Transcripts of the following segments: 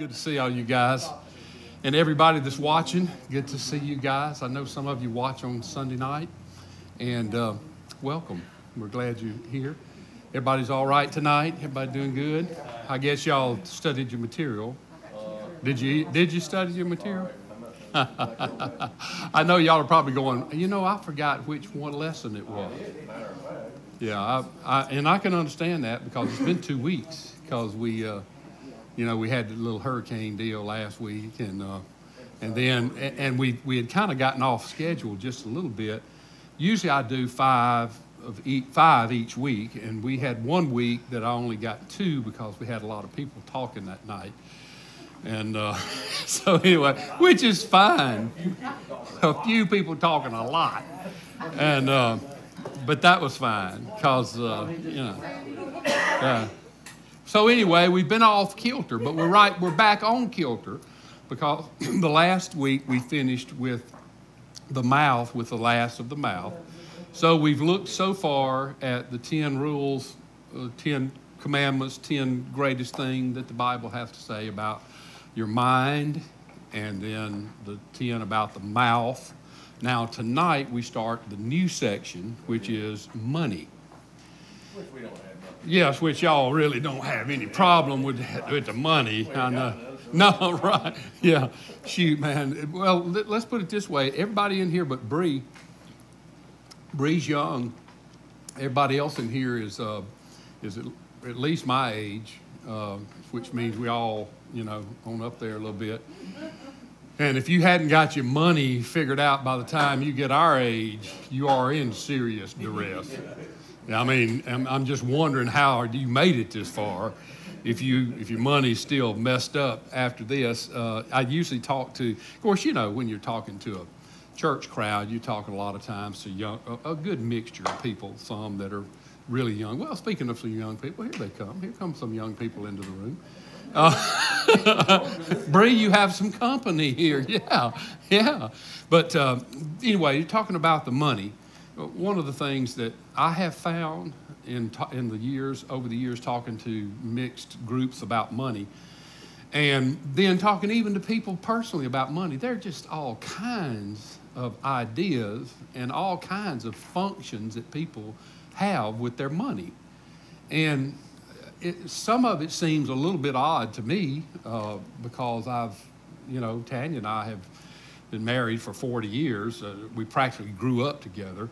Good to see all you guys. And everybody that's watching, good to see you guys. I know some of you watch on Sunday night. And uh, welcome. We're glad you're here. Everybody's all right tonight? Everybody doing good? I guess y'all studied your material. Did you did you study your material? I know y'all are probably going, you know, I forgot which one lesson it was. Yeah, I, I, and I can understand that because it's been two weeks because we, uh, you know, we had the little hurricane deal last week, and uh, and then and we we had kind of gotten off schedule just a little bit. Usually I do five of each, five each week, and we had one week that I only got two because we had a lot of people talking that night. And uh, so anyway, which is fine. A few people talking a lot, and. Uh, but that was fine because, uh, you know. So anyway, we've been off kilter, but we're right. We're back on kilter because the last week we finished with the mouth, with the last of the mouth. So we've looked so far at the ten rules, uh, ten commandments, ten greatest thing that the Bible has to say about your mind, and then the ten about the mouth now, tonight we start the new section, which is money. Which we don't have. Yes, which y'all really don't have any problem with, with the money. I know. No, right. Yeah. Shoot, man. Well, let's put it this way. Everybody in here but Bree, Bree's young. Everybody else in here is, uh, is at, at least my age, uh, which means we all, you know, on up there a little bit. And if you hadn't got your money figured out by the time you get our age, you are in serious duress. I mean, I'm just wondering how you made it this far. If you if your money's still messed up after this, uh, I usually talk to. Of course, you know when you're talking to a church crowd, you talk a lot of times to young, a, a good mixture of people. Some that are really young. Well, speaking of some young people, here they come. Here come some young people into the room. Uh, Bree, you have some company here. Yeah, yeah. But uh, anyway, you're talking about the money. One of the things that I have found in, in the years, over the years, talking to mixed groups about money, and then talking even to people personally about money, there are just all kinds of ideas and all kinds of functions that people have with their money. And it, some of it seems a little bit odd to me uh, because I've, you know, Tanya and I have been married for 40 years. Uh, we practically grew up together.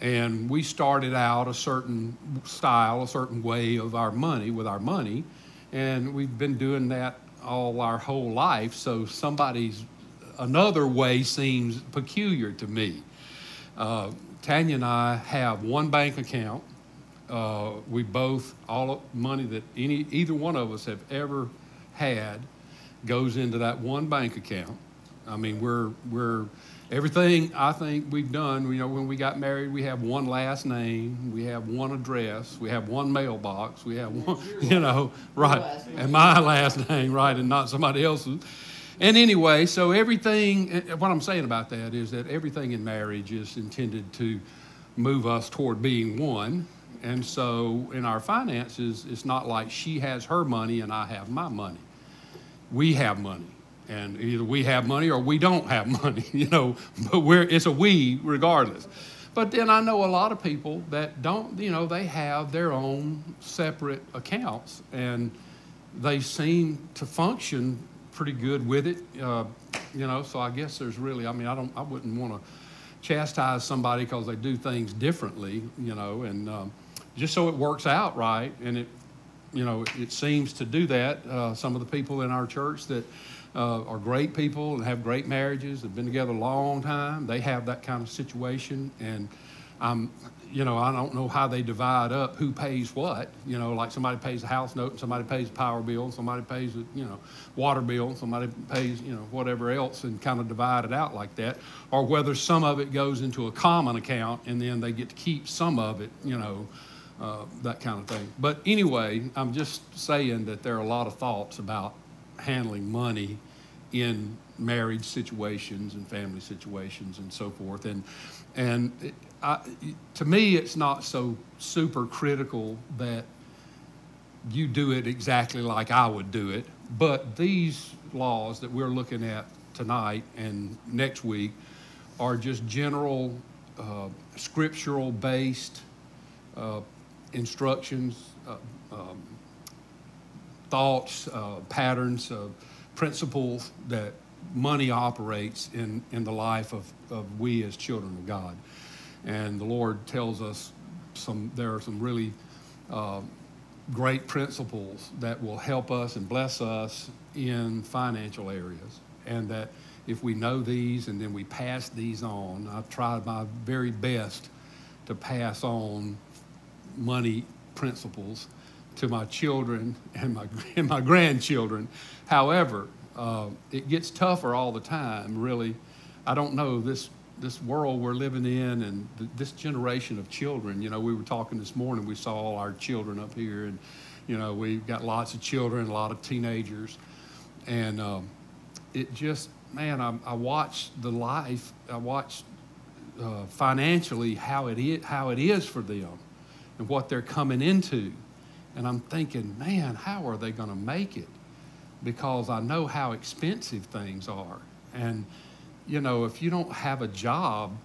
And we started out a certain style, a certain way of our money, with our money. And we've been doing that all our whole life. So somebody's, another way seems peculiar to me. Uh, Tanya and I have one bank account uh, we both, all of money that any, either one of us have ever had goes into that one bank account. I mean, we're, we're, everything I think we've done, you know, when we got married, we have one last name, we have one address, we have one mailbox, we have one, you know, right, and my last name, right, and not somebody else's. And anyway, so everything, what I'm saying about that is that everything in marriage is intended to move us toward being one. And so in our finances, it's not like she has her money and I have my money. We have money. And either we have money or we don't have money, you know, but we're, it's a we regardless. But then I know a lot of people that don't, you know, they have their own separate accounts and they seem to function pretty good with it, uh, you know. So I guess there's really, I mean, I don't, I wouldn't want to chastise somebody because they do things differently, you know, and um, just so it works out right. And it, you know, it seems to do that. Uh, some of the people in our church that uh, are great people and have great marriages, have been together a long time, they have that kind of situation. And I'm, you know, I don't know how they divide up who pays what. You know, like somebody pays a house note, and somebody pays a power bill, and somebody pays a, you know, water bill, and somebody pays, you know, whatever else, and kind of divide it out like that. Or whether some of it goes into a common account, and then they get to keep some of it, you know, uh, that kind of thing. But anyway, I'm just saying that there are a lot of thoughts about handling money in marriage situations and family situations and so forth. And and it, I, to me, it's not so super critical that you do it exactly like I would do it. but these laws that we're looking at tonight and next week are just general uh, scriptural based uh, instructions, uh, um, thoughts, uh, patterns, uh, principles that money operates in, in the life of, of we as children of God. And the Lord tells us some, there are some really uh, great principles that will help us and bless us in financial areas. And that if we know these and then we pass these on, I've tried my very best to pass on money principles to my children and my, and my grandchildren. However, uh, it gets tougher all the time, really. I don't know this this world we're living in and th- this generation of children. You know, we were talking this morning. We saw all our children up here, and you know, we've got lots of children, a lot of teenagers, and um, it just, man, I, I watched the life. I watch uh, financially how it is, how it is for them, and what they're coming into, and I'm thinking, man, how are they going to make it? Because I know how expensive things are, and you know, if you don't have a job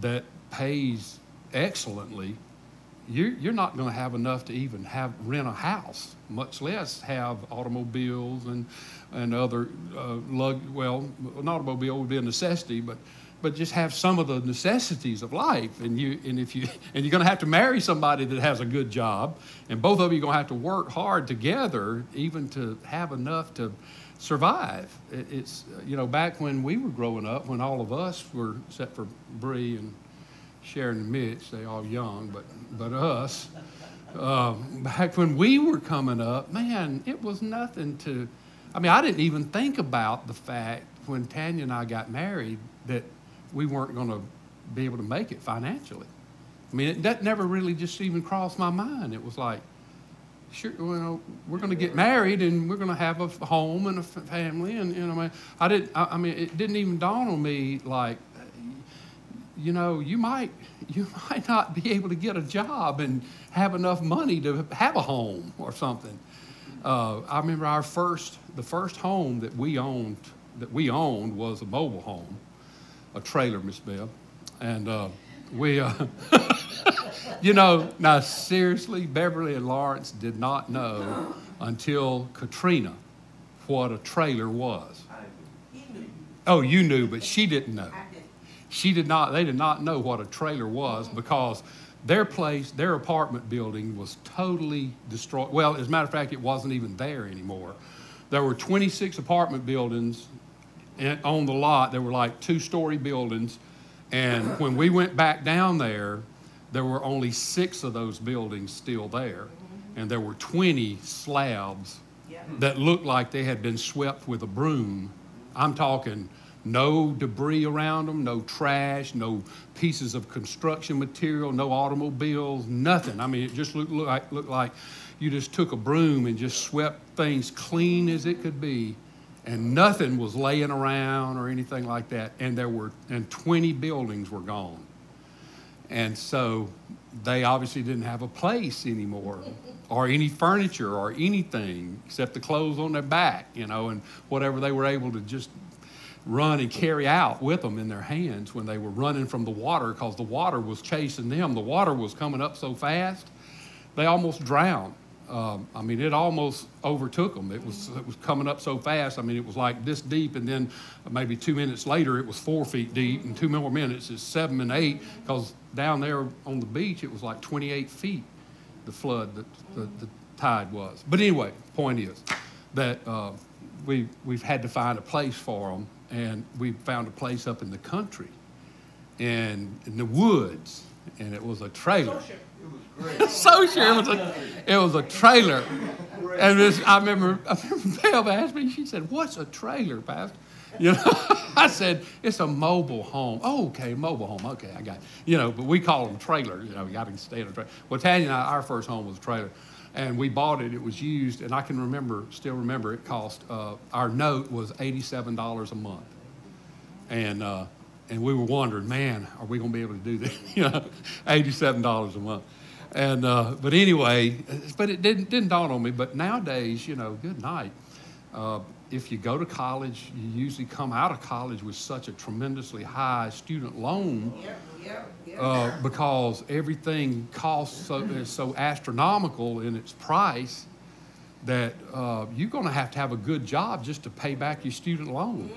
that pays excellently, you're, you're not going to have enough to even have rent a house, much less have automobiles and, and other uh, lug. Well, an automobile would be a necessity, but but just have some of the necessities of life. And you and if you and you're going to have to marry somebody that has a good job, and both of you are going to have to work hard together, even to have enough to survive. It's, you know, back when we were growing up, when all of us were, except for Bree and Sharon and Mitch, they all young, but, but us, uh, back when we were coming up, man, it was nothing to, I mean, I didn't even think about the fact when Tanya and I got married that we weren't going to be able to make it financially. I mean, it, that never really just even crossed my mind. It was like, sure, well, we're going to get married and we're going to have a home and a family. And, you know, I mean, I, did, I, I mean, it didn't even dawn on me like, you know, you might, you might not be able to get a job and have enough money to have a home or something. Uh, I remember our first, the first home that we owned, that we owned was a mobile home, a trailer, Miss Bell, and uh, we. Uh, you know, now seriously, Beverly and Lawrence did not know until Katrina what a trailer was. Oh, you knew, but she didn't know. She did not, they did not know what a trailer was because their place, their apartment building was totally destroyed. Well, as a matter of fact, it wasn't even there anymore. There were 26 apartment buildings on the lot. There were like two story buildings. And when we went back down there, there were only six of those buildings still there, and there were 20 slabs that looked like they had been swept with a broom. I'm talking no debris around them, no trash, no pieces of construction material, no automobiles, nothing. I mean, it just looked, looked, like, looked like you just took a broom and just swept things clean as it could be and nothing was laying around or anything like that and there were and 20 buildings were gone and so they obviously didn't have a place anymore or any furniture or anything except the clothes on their back, you know, and whatever they were able to just run and carry out with them in their hands when they were running from the water because the water was chasing them. The water was coming up so fast, they almost drowned. Um, I mean, it almost overtook them. It was, it was coming up so fast. I mean, it was like this deep, and then maybe two minutes later, it was four feet deep, and two more minutes is seven and eight, because down there on the beach, it was like 28 feet, the flood, that the, the tide was. But anyway, point is that uh, we, we've had to find a place for them, and we found a place up in the country, and in the woods, and it was a trailer. so sure it was a it was a trailer. And this, I remember I remember Bev asked me, she said, What's a trailer, Pastor? You know, I said, It's a mobile home. Oh, okay, mobile home. Okay, I got it. You know, but we call them trailers. You know, you got to stay in a trailer. Well, Tanya and I, our first home was a trailer. And we bought it, it was used, and I can remember, still remember, it cost, uh, our note was $87 a month. And, uh, and we were wondering, man, are we going to be able to do this? you know, $87 a month. And uh, but anyway, but it didn't didn't dawn on me. But nowadays, you know, good night. Uh, if you go to college, you usually come out of college with such a tremendously high student loan Yep, yep, yep. uh, because everything costs so, is so astronomical in its price that uh, you're going to have to have a good job just to pay back your student loan.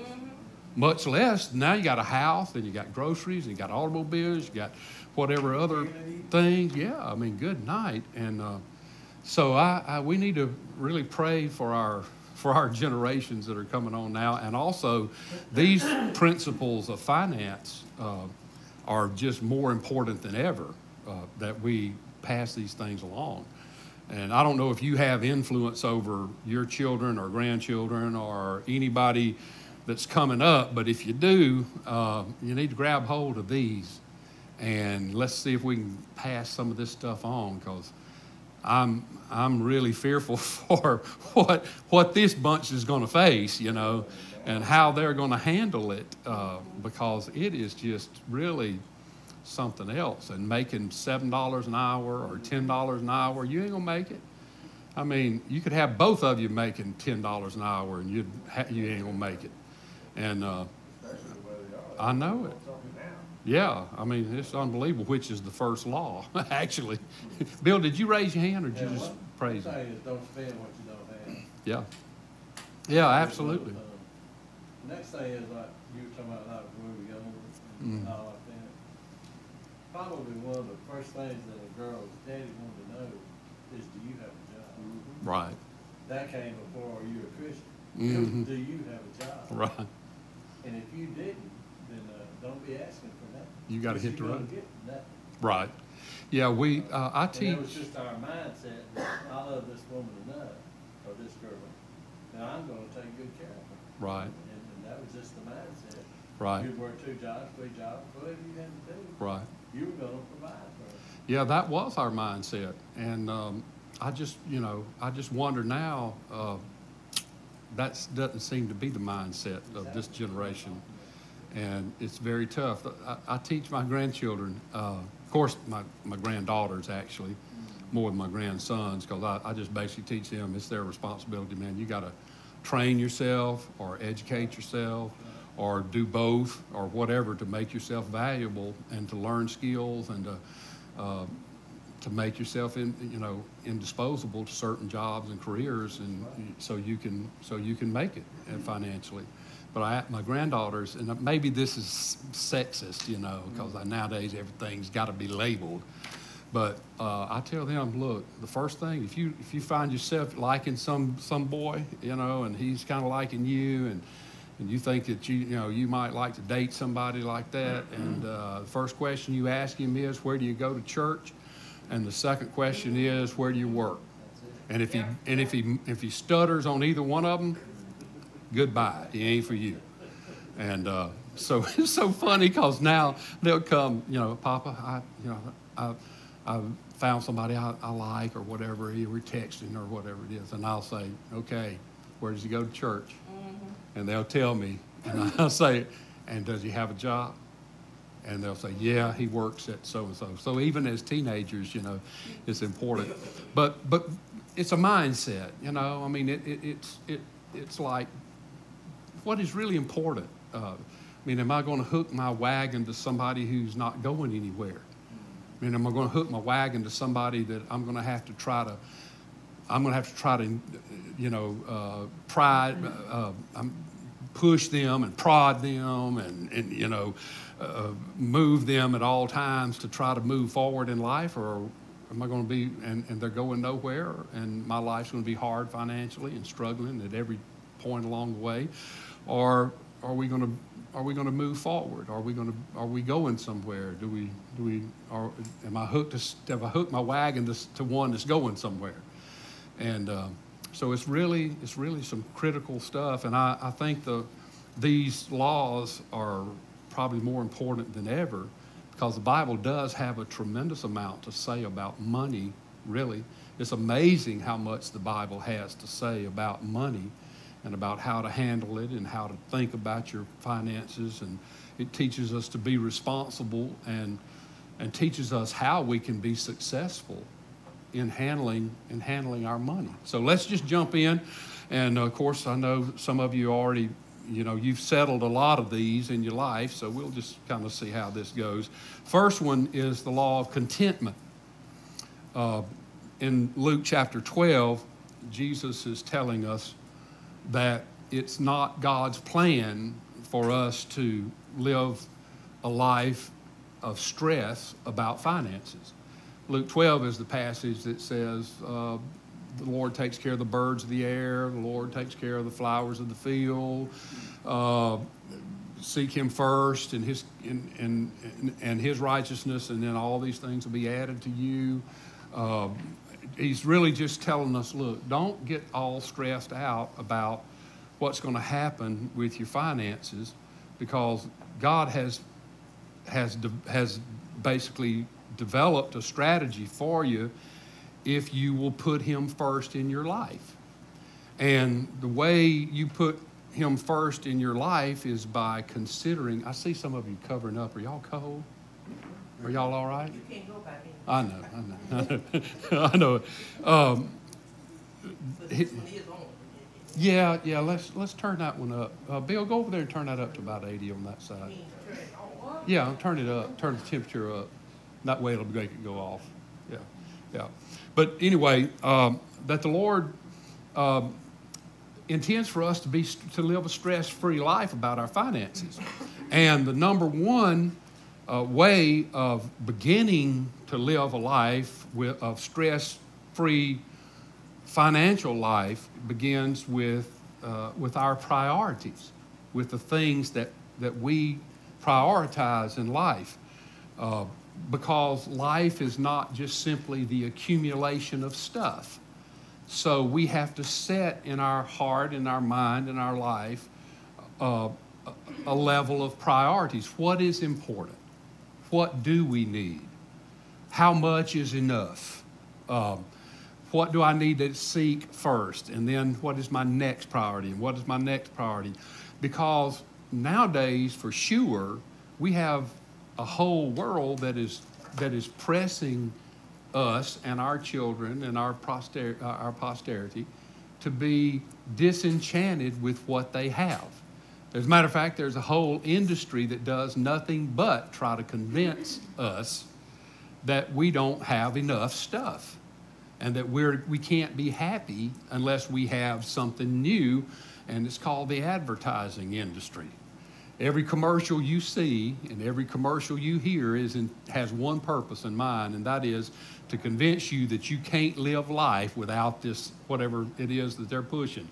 Much less now you got a house and you got groceries and you got automobiles, you got whatever other things. Yeah, I mean, good night. And uh, so I, I, we need to really pray for our for our generations that are coming on now, and also these principles of finance uh, are just more important than ever uh, that we pass these things along. And I don't know if you have influence over your children or grandchildren or anybody that's coming up, but if you do, uh, you need to grab hold of these and let's see if we can pass some of this stuff on because I'm, I'm really fearful for what, what this bunch is going to face, you know, and how they're going to handle it uh, because it is just really something else. And making $7 an hour or $10 an hour, you ain't going to make it. I mean, you could have both of you making $10 an hour and you'd ha- you ain't going to make it. And uh. I know it. Yeah, I mean, it's unbelievable which is the first law, actually. Bill, did you raise your hand or did you just one- praise One thing is don't spend what you don't have. Yeah. Yeah, absolutely. Um, Next thing is like you were talking about like when we were younger Mm. and all like that. Probably one of the first things that a girl's daddy wanted to know is, do you have a job? Right, That came before, are you a Christian? Mhm. Do you have a job? right. And if you didn't, then, uh, don't be asking You gotta hit the road. Right. Yeah, we, uh, I And it was teach, just our mindset, that I love this woman enough, or this girl, and I'm gonna take good care of her. right, And, and that was just the mindset. right, You'd work two jobs, three jobs, whatever you had to do, right. you were gonna provide for her. Yeah, that was our mindset. And um, I just, you know, I just wonder now, uh, that doesn't seem to be the mindset of this generation. And it's very tough. I, I teach my grandchildren, uh, of course, my, my granddaughters actually, more than my grandsons, because I, I just basically teach them it's their responsibility, man. You got to train yourself or educate yourself or do both or whatever to make yourself valuable and to learn skills and to, uh, to make yourself in, you know, indisposable to certain jobs and careers and so you can, so you can make it uh, financially. But I, my granddaughters, and maybe this is sexist, you know, because nowadays everything's got to be labeled. But uh, I tell them, look, the first thing, if you if you find yourself liking some some boy, you know, and he's kind of liking you, and and you think that you you know you might like to date somebody like that, and uh, the first question you ask him is, where do you go to church? And the second question is, where do you work? And if he and if he if he stutters on either one of them, goodbye. He ain't for you. And uh, so it's so funny because now they'll come, you know, Papa, I, you know, I, I found somebody I, I like or whatever. He we're texting or whatever it is, and I'll say, okay, where does he go to church? And they'll tell me, and I'll say, and does he have a job? And they'll say, yeah, he works at so and so. So even as teenagers, you know, it's important. But but it's a mindset, you know. I mean, it, it it's it it's like what is really important. Uh, I mean, am I going to hook my wagon to somebody who's not going anywhere? I mean, am I going to hook my wagon to somebody that I'm going to have to try to, I'm going to have to try to, you know, uh, pride, uh, um, push them and prod them and, and you know, uh, move them at all times to try to move forward in life? Or am I going to be, and, and they're going nowhere and my life's going to be hard financially and struggling at every point along the way? Or are we going to are we going to move forward? Are we going to are we going somewhere? Do we do we are am I hooked to have I hooked my wagon to, to one that's going somewhere? And um, so it's really it's really some critical stuff. And I, I think the these laws are probably more important than ever because the Bible does have a tremendous amount to say about money. Really, it's amazing how much the Bible has to say about money and about how to handle it and how to think about your finances and it teaches us to be responsible and and teaches us how we can be successful in handling in handling our money. So let's just jump in And of course, I know some of you already, you know, you've settled a lot of these in your life, so we'll just kind of see how this goes. First one is the law of contentment. Uh, in Luke chapter 12, Jesus is telling us that it's not God's plan for us to live a life of stress about finances. Luke 12 is the passage that says, uh, the Lord takes care of the birds of the air, the Lord takes care of the flowers of the field. Uh, seek Him first and His, and, and, and His righteousness, and then all these things will be added to you. Uh, he's really just telling us look, don't get all stressed out about what's going to happen with your finances because God has, has, de- has basically developed a strategy for you if you will put Him first in your life. And the way you put Him first in your life is by considering. I see some of you covering up. Are y'all cold? Are y'all all right? You can't go back in. I know, I know, I know. Um, But this one is on. yeah, yeah. Let's let's turn that one up. Uh, Bill, go over there and turn that up to about eighty on that side. mean turn it on. Yeah, turn it up. Turn the temperature up. That way it'll make it go off. Yeah, yeah. But anyway, um, that the Lord um, intends for us to be to live a stress-free life about our finances, and the number one uh, way of beginning to live a life with, of stress-free financial life begins with uh, with our priorities, with the things that that we prioritize in life. Uh, because life is not just simply the accumulation of stuff. So we have to set in our heart, in our mind, in our life, uh, a- a level of priorities. What is important? What do we need? How much is enough? Um, what do I need to seek first? And then what is my next priority? And what is my next priority? Because nowadays, for sure, we have a whole world that is, that is pressing us and our children and our, poster, our posterity to be disenchanted with what they have. As a matter of fact, there's a whole industry that does nothing but try to convince us that we don't have enough stuff and that we're, we can't be happy unless we have something new, and it's called the advertising industry. Every commercial you see and every commercial you hear is in, has one purpose in mind, and that is to convince you that you can't live life without this, whatever it is that they're pushing.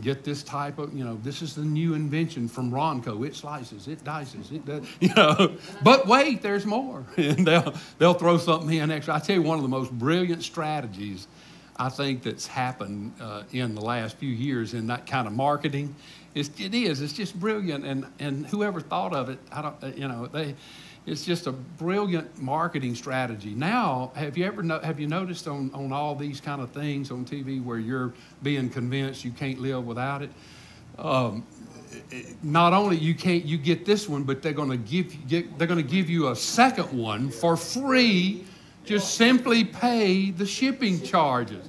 Get this type of, you know, this is the new invention from Ronco. It slices, it dices, it does, you know. But wait, there's more. And they'll, they'll throw something in extra. I tell you, one of the most brilliant strategies I think that's happened uh, in the last few years in that kind of marketing. It's, it is. It's just brilliant, and and whoever thought of it, I don't. uh, You know, they. It's just a brilliant marketing strategy. Now, have you ever no, have you noticed on on all these kind of things on TV where you're being convinced you can't live without it? Um, not only you can't you get this one, but they're going to give get, they're going to give you a second one for free. Just simply pay the shipping charges.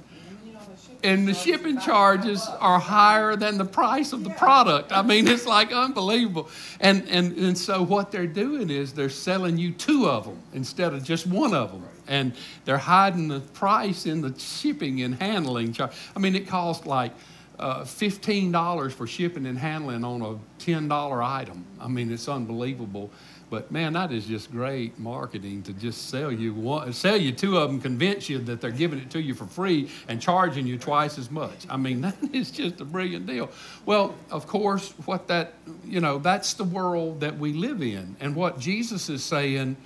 And the shipping charges are higher than the price of the product. I mean, it's like unbelievable. And, and, and so what they're doing is they're selling you two of them instead of just one of them. And they're hiding the price in the shipping and handling charge. I mean, it costs like uh, $15 for shipping and handling on a $10 item. I mean, it's unbelievable. But man, that is just great marketing to just sell you one, sell you two of them, convince you that they're giving it to you for free and charging you twice as much. I mean, that is just a brilliant deal. Well, of course, what that you know, that's the world that we live in, and what Jesus is saying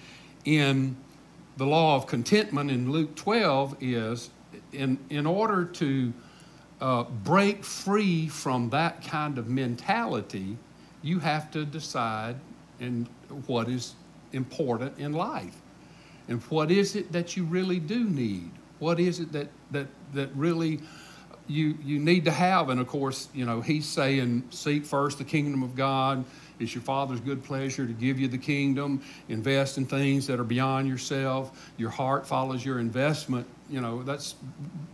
in the law of contentment in Luke 12 is, in in order to uh, break free from that kind of mentality, you have to decide and what is important in life. And what is it that you really do need? What is it that, that, that really you you need to have, and of course, you know, he's saying, seek first the kingdom of God. It's your Father's good pleasure to give you the kingdom. Invest in things that are beyond yourself. Your heart follows your investment. You know, that's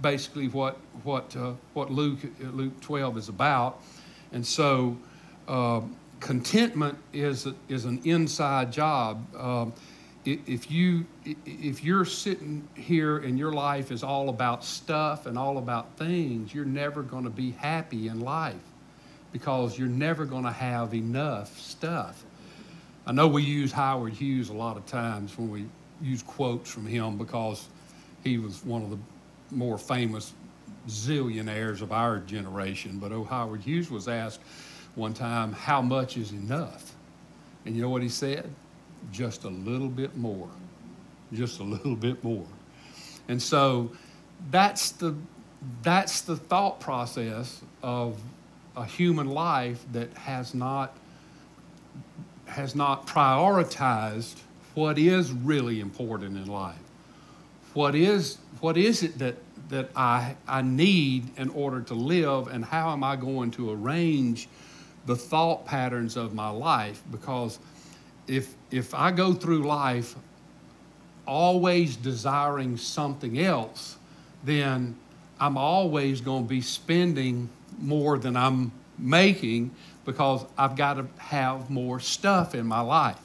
basically what what uh, what Luke Luke 12 is about. And so, uh, contentment is is an inside job. Um, if you if you're sitting here and your life is all about stuff and all about things, you're never going to be happy in life because you're never going to have enough stuff. I know we use Howard Hughes a lot of times when we use quotes from him because he was one of the more famous zillionaires of our generation. But oh, Howard Hughes was asked one time, How much is enough? And you know what he said? Just a little bit more. Just a little bit more. And so that's the, that's the thought process of a human life that has not, has not prioritized what is really important in life. What is, what is it that, that I, I need in order to live, and how am I going to arrange the thought patterns of my life? Because if, if I go through life always desiring something else, then I'm always going to be spending more than I'm making because I've got to have more stuff in my life.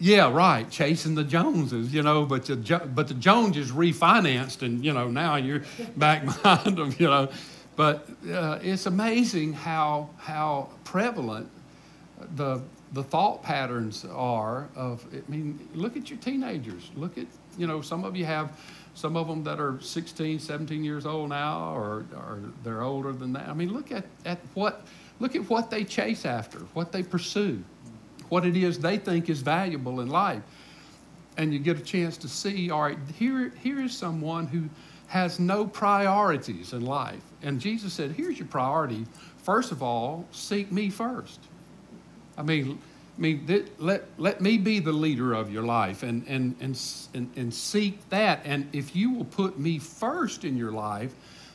Yeah, right. Chasing the Joneses, you know, but the but the Joneses refinanced, and you know now you're back behind them, you know. But uh, it's amazing how how prevalent the the thought patterns are of. I mean, look at your teenagers. Look at you know some of you have some of them that are 16, 17 years old now, or, or they're older than that. I mean, look at, at what look at what they chase after, what they pursue, what it is they think is valuable in life. And you get a chance to see, all right, here, here is someone who has no priorities in life. And Jesus said, here's your priority. First of all, seek me first. I mean, I mean, let, let me be the leader of your life and, and, and, and, and seek that. And if you will put me first in your life,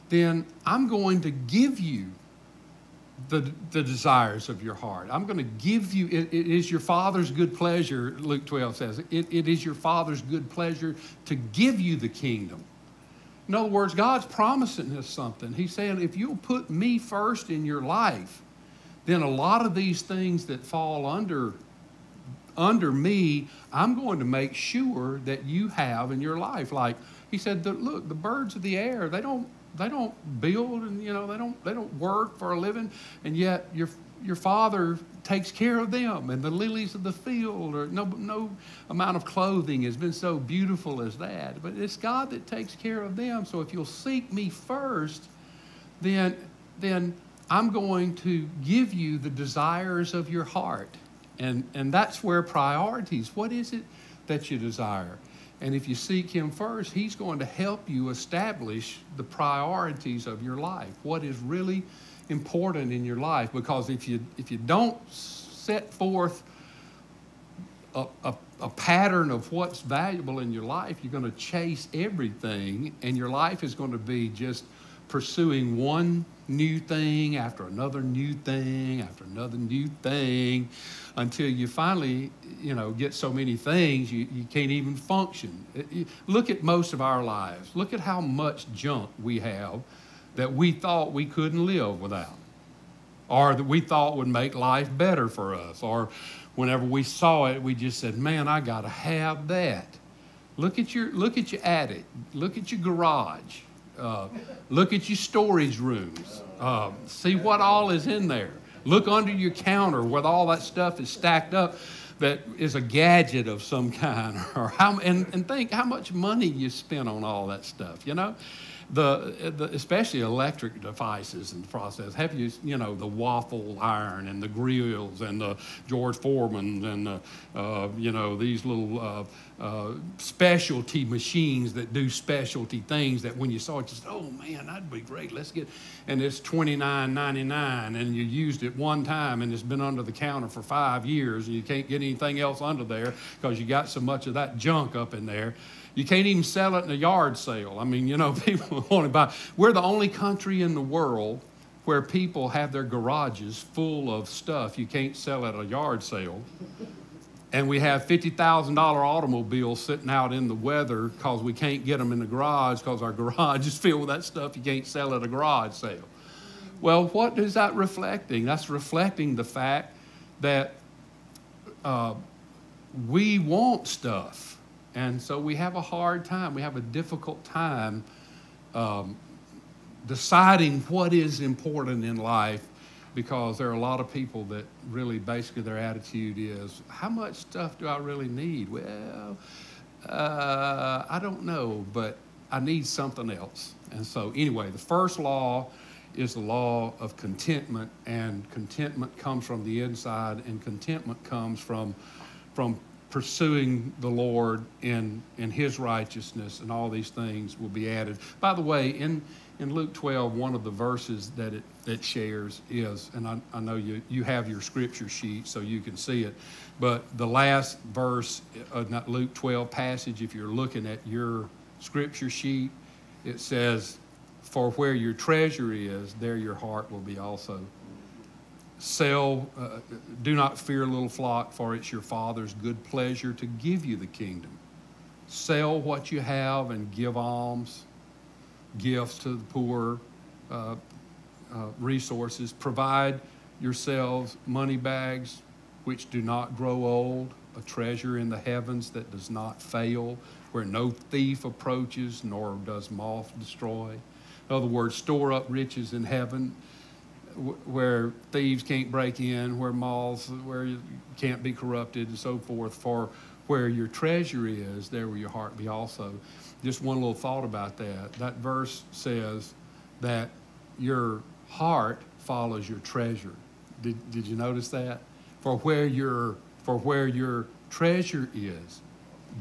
then I'm going to give you the, the desires of your heart. I'm going to give you, it, it is your Father's good pleasure, Luke 12 says, it, it is your Father's good pleasure to give you the kingdom. In other words, God's promising us something. He's saying, if you'll put me first in your life, then a lot of these things that fall under under me, I'm going to make sure that you have in your life. Like he said, look, the birds of the air, they don't they don't build and you know they don't they don't work for a living, and yet your your father takes care of them and the lilies of the field or no no amount of clothing has been so beautiful as that but it's god that takes care of them so if you'll seek me first then then I'm going to give you the desires of your heart. And, and that's where priorities, what is it that you desire? And if you seek Him first, He's going to help you establish the priorities of your life, what is really important in your life. Because if you, if you don't set forth a, a, a pattern of what's valuable in your life, you're going to chase everything, and your life is going to be just pursuing one new thing after another new thing after another new thing until you finally, you know, get so many things you, you can't even function. Look at most of our lives. Look at how much junk we have that we thought we couldn't live without or that we thought would make life better for us or whenever we saw it we just said man i got to have that look at your look at your attic look at your garage uh, look at your storage rooms. Uh, see what all is in there. Look under your counter where all that stuff is stacked up that is a gadget of some kind, or how, and, and think how much money you spent on all that stuff, you know? The, the, especially electric devices the process. Have you you know the waffle iron and the grills and the George Foreman and the, uh, you know these little uh, uh, specialty machines that do specialty things that when you saw it just oh man that'd be great. Let's get and it's twenty nine ninety nine and you used it one time and it's been under the counter for five years and you can't get anything else under there because you got so much of that junk up in there You can't even sell it in a yard sale. I mean, you know, people want to buy. We're the only country in the world where people have their garages full of stuff you can't sell at a yard sale. And we have $50,000 automobiles sitting out in the weather because we can't get them in the garage because our garage is filled with that stuff you can't sell at a garage sale. Well, what is that reflecting? That's reflecting the fact that uh, we want stuff. And so we have a hard time, we have a difficult time um, deciding what is important in life because there are a lot of people that really basically their attitude is, how much stuff do I really need? Well, uh, I don't know, but I need something else. And so, anyway, the first law is the law of contentment, and contentment comes from the inside, and contentment comes from, from pursuing the Lord in, in His righteousness, and all these things will be added. By the way, in, in Luke 12, one of the verses that it, it shares is, and I, I know you, you have your scripture sheet so you can see it, but the last verse uh, of that Luke 12 passage, if you're looking at your scripture sheet, it says, For where your treasure is, there your heart will be also. Sell, uh, do not fear, little flock, for it's your Father's good pleasure to give you the kingdom. Sell what you have and give alms gifts to the poor, uh, uh, resources. Provide yourselves money bags which do not grow old, a treasure in the heavens that does not fail, where no thief approaches nor does moth destroy. In other words, store up riches in heaven where thieves can't break in, where moths, where you can't be corrupted, and so forth. For where your treasure is, there will your heart be also just one little thought about that. That verse says that your heart follows your treasure. Did, did you notice that? For where your for where your treasure is,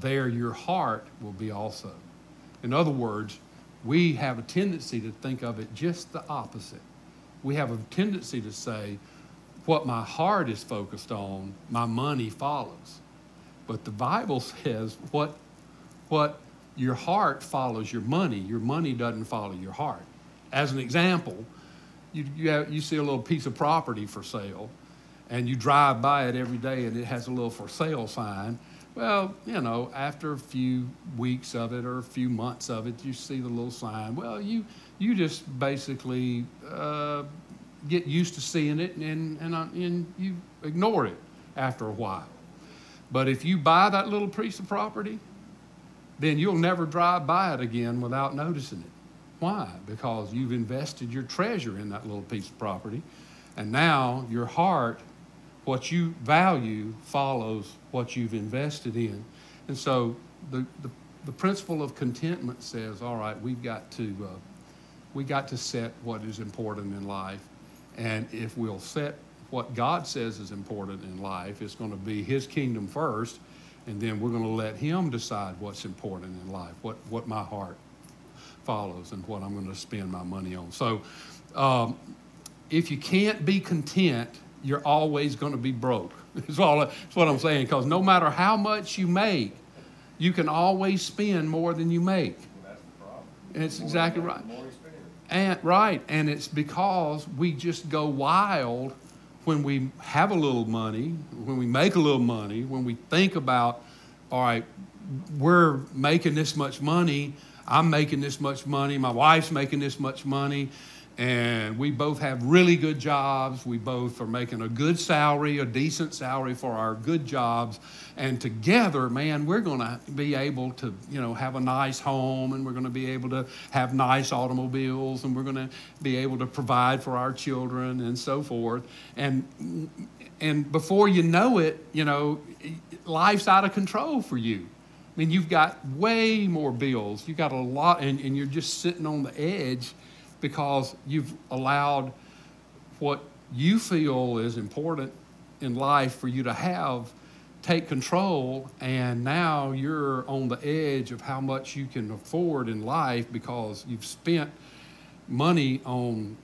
there your heart will be also. In other words, we have a tendency to think of it just the opposite. We have a tendency to say, what my heart is focused on, my money follows. But the Bible says what what your heart follows your money. Your money doesn't follow your heart. As an example, you, you, have, you see a little piece of property for sale, and you drive by it every day, and it has a little for sale sign. Well, you know, after a few weeks of it or a few months of it, you see the little sign. Well, you you just basically uh, get used to seeing it, and and, uh, and you ignore it after a while. But if you buy that little piece of property, then you'll never drive by it again without noticing it. Why? Because you've invested your treasure in that little piece of property, and now your heart, what you value, follows what you've invested in. And so the, the, the principle of contentment says, all right, we've got to, uh, we got to set what is important in life. And if we'll set what God says is important in life, it's going to be His kingdom first and then we're going to let him decide what's important in life, what, what my heart follows, and what I'm going to spend my money on. So, um, if you can't be content, you're always going to be broke. That's, all, that's what I'm saying, because no matter how much you make, you can always spend more than you make. That's the problem. And it's more exactly right. And right, and it's because we just go wild when we have a little money, when we make a little money, when we think about, all right, we're making this much money, I'm making this much money, my wife's making this much money, and we both have really good jobs. We both are making a good salary, a decent salary for our good jobs. And together, man, we're going to be able to, you know, have a nice home and we're going to be able to have nice automobiles and we're going to be able to provide for our children and so forth. And and before you know it, you know, life's out of control for you. I mean, you've got way more bills. You've got a lot, and, and you're just sitting on the edge because you've allowed what you feel is important in life for you to have take control and now you're on the edge of how much you can afford in life because you've spent money on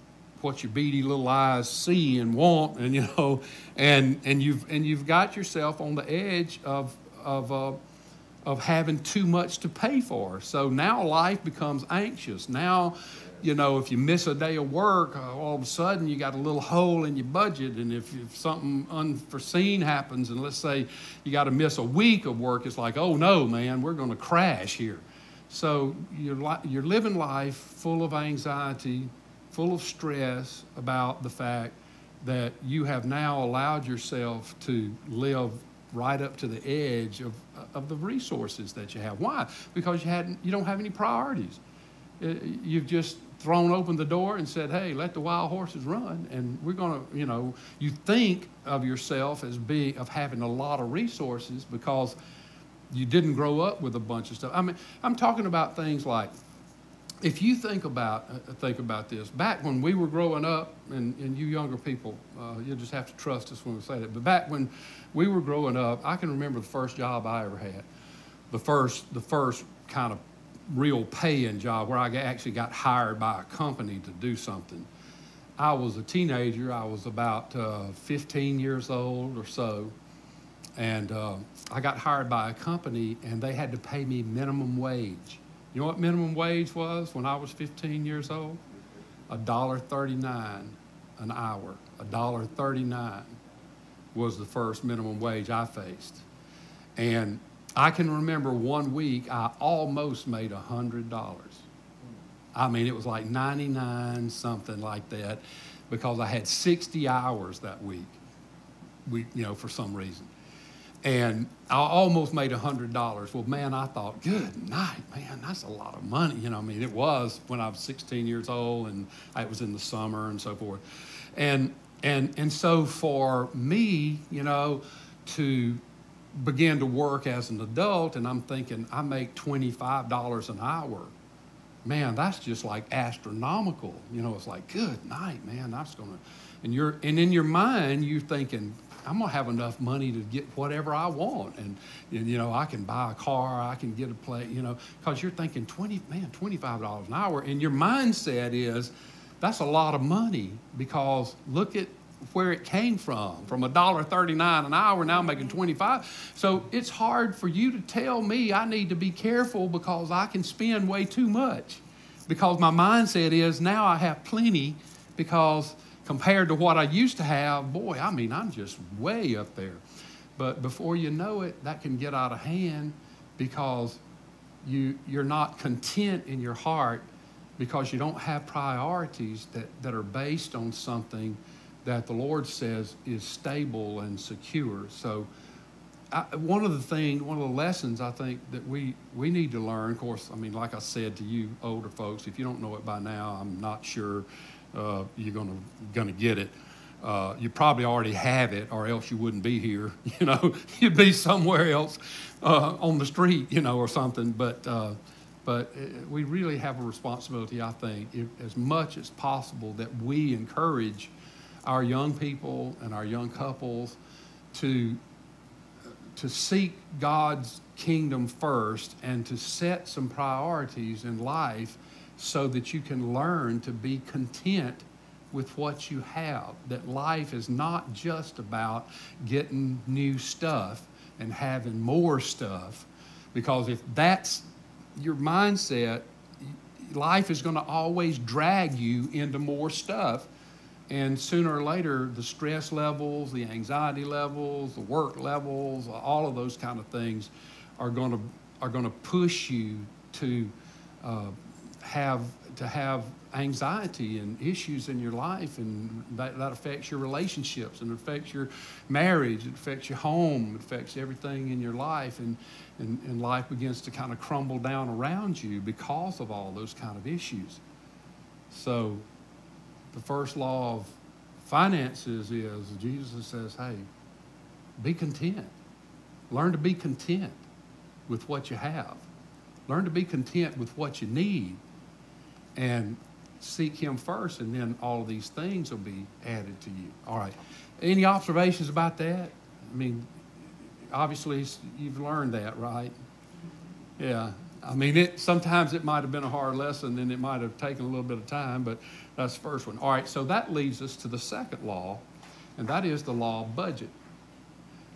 what your beady little eyes see and want and you know and and you've and you've got yourself on the edge of of uh, of having too much to pay for. So now life becomes anxious. Now, you know, if you miss a day of work, uh, all of a sudden you got a little hole in your budget. And if, if something unforeseen happens, and let's say you got to miss a week of work, it's like, oh no, man, we're going to crash here. So you're, li- you're living life full of anxiety, full of stress about the fact that you have now allowed yourself to live right up to the edge of, of the resources that you have. Why? Because you, hadn't, you don't have any priorities. Uh, You've just thrown open the door and said, hey, let the wild horses run. And we're going to, you know, you think of yourself as being, of having a lot of resources because you didn't grow up with a bunch of stuff. I mean, I'm talking about things like, if you think about uh, think about this, back when we were growing up, and, and you younger people, uh, you'll just have to trust us when we say that. But back when we were growing up, I can remember the first job I ever had, the first the first kind of real paying job where I actually got hired by a company to do something. I was a teenager. I was about uh, 15 years old or so, and uh, I got hired by a company, and they had to pay me minimum wage. You know what minimum wage was when I was 15 years old? A dollar thirty-nine an hour. A dollar thirty-nine was the first minimum wage I faced, and I can remember one week I almost made a hundred dollars. I mean, it was like 99 something like that, because I had 60 hours that week. We, you know, for some reason and I almost made a hundred dollars. Well, man, I thought, good night, man, that's a lot of money. You know, I mean, it was when I was 16 years old, and it was in the summer and so forth, and and and so for me, you know, to begin to work as an adult, and I'm thinking I make 25 dollars an hour. Man, that's just like astronomical. You know, it's like, good night, man. That's gonna, and you're, and in your mind, you're thinking, I'm gonna have enough money to get whatever I want, and, and you know I can buy a car, I can get a plate, you know, because you're thinking twenty man, twenty five dollars an hour, and your mindset is that's a lot of money because look at where it came from from a dollar 39 an hour now making 25 so it's hard for you to tell me i need to be careful because i can spend way too much because my mindset is now i have plenty because compared to what I used to have, boy, I mean, I'm just way up there. But before you know it, that can get out of hand because you, you're not content in your heart because you don't have priorities that, that are based on something that the Lord says is stable and secure. So, I, one of the things, one of the lessons I think that we, we need to learn, of course, I mean, like I said to you older folks, if you don't know it by now, I'm not sure uh, you're gonna gonna get it. Uh, you probably already have it, or else you wouldn't be here. You know, you'd be somewhere else uh, on the street, you know, or something. But uh, but uh, we really have a responsibility, I think, if, as much as possible, that we encourage our young people and our young couples to to seek God's kingdom first and to set some priorities in life so that you can learn to be content with what you have. That life is not just about getting new stuff and having more stuff, because if that's your mindset, life is going to always drag you into more stuff. And sooner or later, the stress levels, the anxiety levels, the work levels, all of those kind of things are going to, are going to push you to uh, have to have anxiety and issues in your life and that, that affects your relationships and it affects your marriage it affects your home it affects everything in your life and, and, and life begins to kind of crumble down around you because of all those kind of issues. So the first law of finances is jesus says hey be content. Learn to be content with what you have. Learn to be content with what you need and seek him first and then all of these things will be added to you. All right. Any observations about that? I mean obviously you've learned that right? Yeah i mean it sometimes it might have been a hard lesson and it might have taken a little bit of time but that's the first one all right so that leads us to the second law and that is the law of budget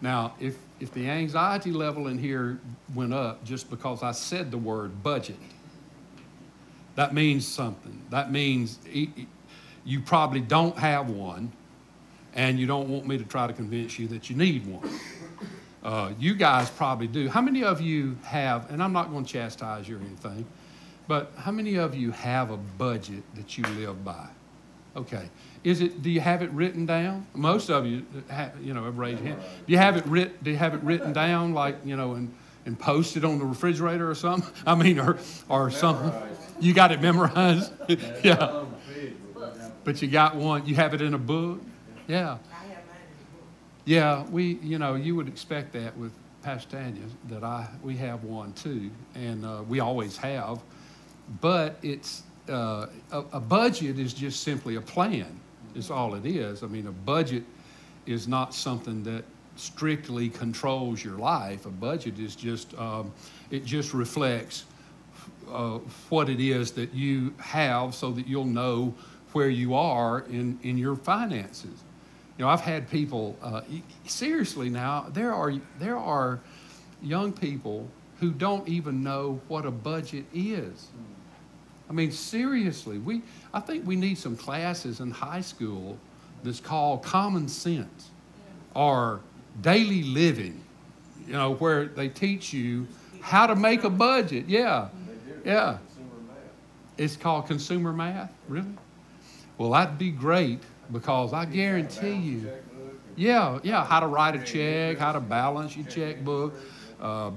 Now, if, if the anxiety level in here went up just because I said the word budget, that means something. That means you probably don't have one, and you don't want me to try to convince you that you need one. Uh, you guys probably do. How many of you have, and I'm not going to chastise you or anything, but how many of you have a budget that you live by? Okay. Is it, do you have it written down? Most of you, have, you know, have raised your hand. Do you have it writ, do you have it written down like, you know, and, and posted on the refrigerator or something? I mean, or, or something? You got it memorized? Yeah. On the fridge, we went down- But you got one, you have it in a book? Yeah. I have mine in the book. Yeah, we, you know, you would expect that with Pastor Tanya, that I, we have one too, and uh, we always have. But it's, uh, a, a budget is just simply a plan, is all it is. I mean, a budget is not something that strictly controls your life. A budget is just, um, it just reflects uh, what it is that you have so that you'll know where you are in, in your finances. You know, I've had people, uh, seriously now, there are, there are young people who don't even know what a budget is. I mean, seriously, we, I think we need some classes in high school that's called common sense or daily living, you know, where they teach you how to make a budget. Yeah. Yeah. It's called consumer math, really? Well, that'd be great because I guarantee you, yeah, yeah, how to write a check, how to balance your checkbook, uh,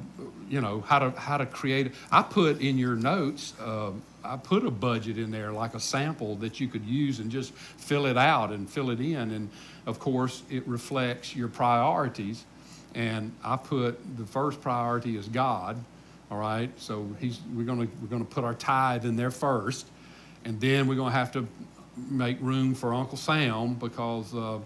you know, how to how to create. I put in your notes, uh, I put a budget in there like a sample that you could use and just fill it out and fill it in, and of course it reflects your priorities. And I put the first priority is God, all right. So he's we're gonna we're gonna put our tithe in there first, and then we're gonna have to make room for Uncle Sam because uh,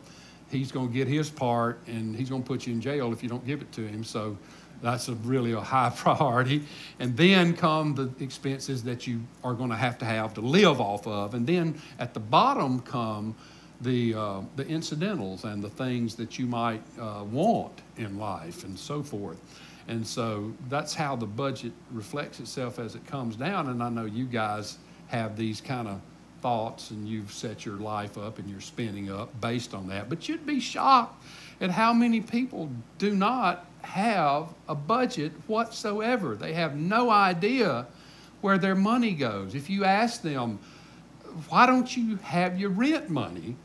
he's going to get his part and he's going to put you in jail if you don't give it to him. So that's a really a high priority. And then come the expenses that you are going to have to have to live off of. And then at the bottom come the, uh, the incidentals and the things that you might uh, want in life and so forth. And so that's how the budget reflects itself as it comes down. And I know you guys have these kind of thoughts and you've set your life up and you're spinning up based on that. But you'd be shocked at how many people do not have a budget whatsoever. They have no idea where their money goes. If you ask them, why don't you have your rent money?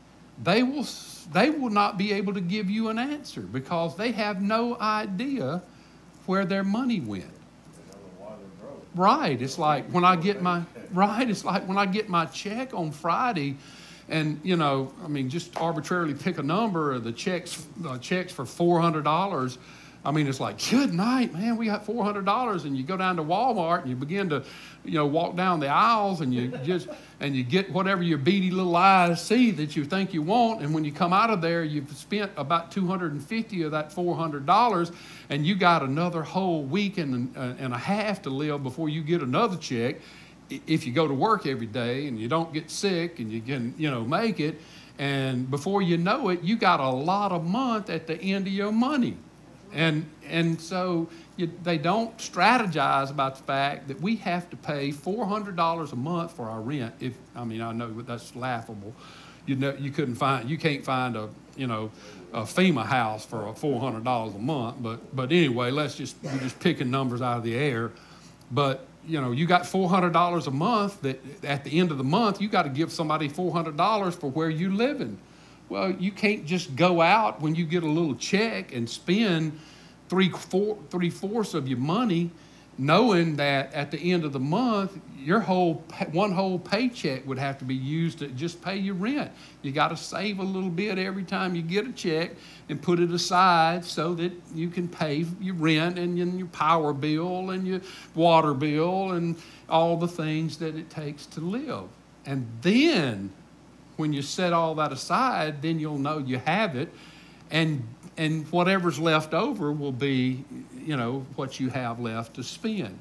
They will, they will not be able to give you an answer because they have no idea where their money went. They don't know why they're broke. Right. It's like when I get my right. It's like when I get my check on Friday, and you know, I mean, just arbitrarily pick a number. Or the checks, the checks for four hundred dollars. I mean, it's like, good night, man. We got four hundred dollars, and you go down to Walmart and you begin to, you know, walk down the aisles, and you just and you get whatever your beady little eyes see that you think you want, and when you come out of there, you've spent about two hundred and fifty of that four hundred dollars, and you got another whole week and, uh, and a half to live before you get another check. If you go to work every day and you don't get sick and you can, you know, make it, and before you know it, you got a lot of month at the end of your money. And, and so you, they don't strategize about the fact that we have to pay $400 a month for our rent. If, I mean, I know that's laughable. You know, you couldn't find, you can't find a, you know, a FEMA house for a $400 a month. But, but anyway, let's just, we're just picking numbers out of the air. But, you know, you got $400 a month that at the end of the month, you got to give somebody $400 for where you living. Well, you can't just go out when you get a little check and spend three, four, three fourths of your money, knowing that at the end of the month, your whole one whole paycheck would have to be used to just pay your rent. You got to save a little bit every time you get a check and put it aside so that you can pay your rent and your- your power bill and your water bill and all the things that it takes to live. And then when you set all that aside, then you'll know you have it, and and whatever's left over will be, you know, what you have left to spend.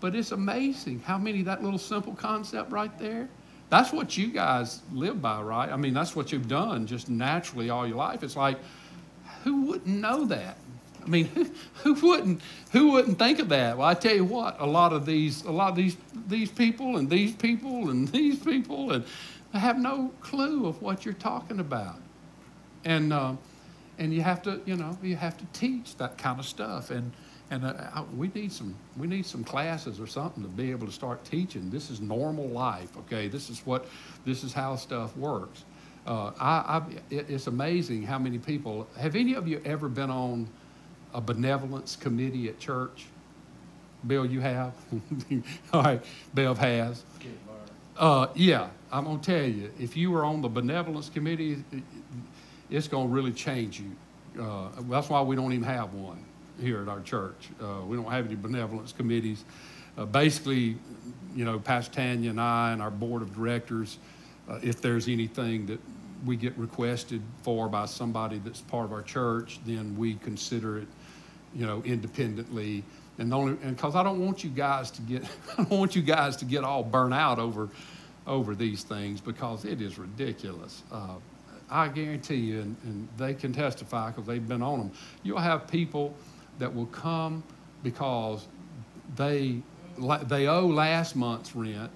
But it's amazing how many that little simple concept right there. That's what you guys live by, right? I mean, that's what you've done just naturally all your life. It's like, who wouldn't know that? I mean, who, who wouldn't who wouldn't think of that? Well, I tell you what, a lot of these a lot of these these people and these people and these people and they have no clue of what you're talking about, and uh, and you have to you know you have to teach that kind of stuff and. And uh, I- we need some we need some classes or something to be able to start teaching. This is normal life, okay? This is what this is how stuff works. Uh, I, I, it, it's amazing how many people. Have any of you ever been on a benevolence committee at church? Bill, you have. All right, Bev has. Uh, yeah, I'm gonna tell you, if you were on the benevolence committee, it's gonna really change you. Uh, that's why we don't even have one here at our church. Uh, we don't have any benevolence committees. Uh, basically, you know, Pastor Tanya and I and our board of directors, uh, if there's anything that we get requested for by somebody that's part of our church, then we consider it, you know, independently. And the only, because I don't want you guys to get, I don't want you guys to get all burnt out over, over these things because it is ridiculous. Uh, I guarantee you, and, and they can testify because they've been on them. You'll have people that will come because they they owe last month's rent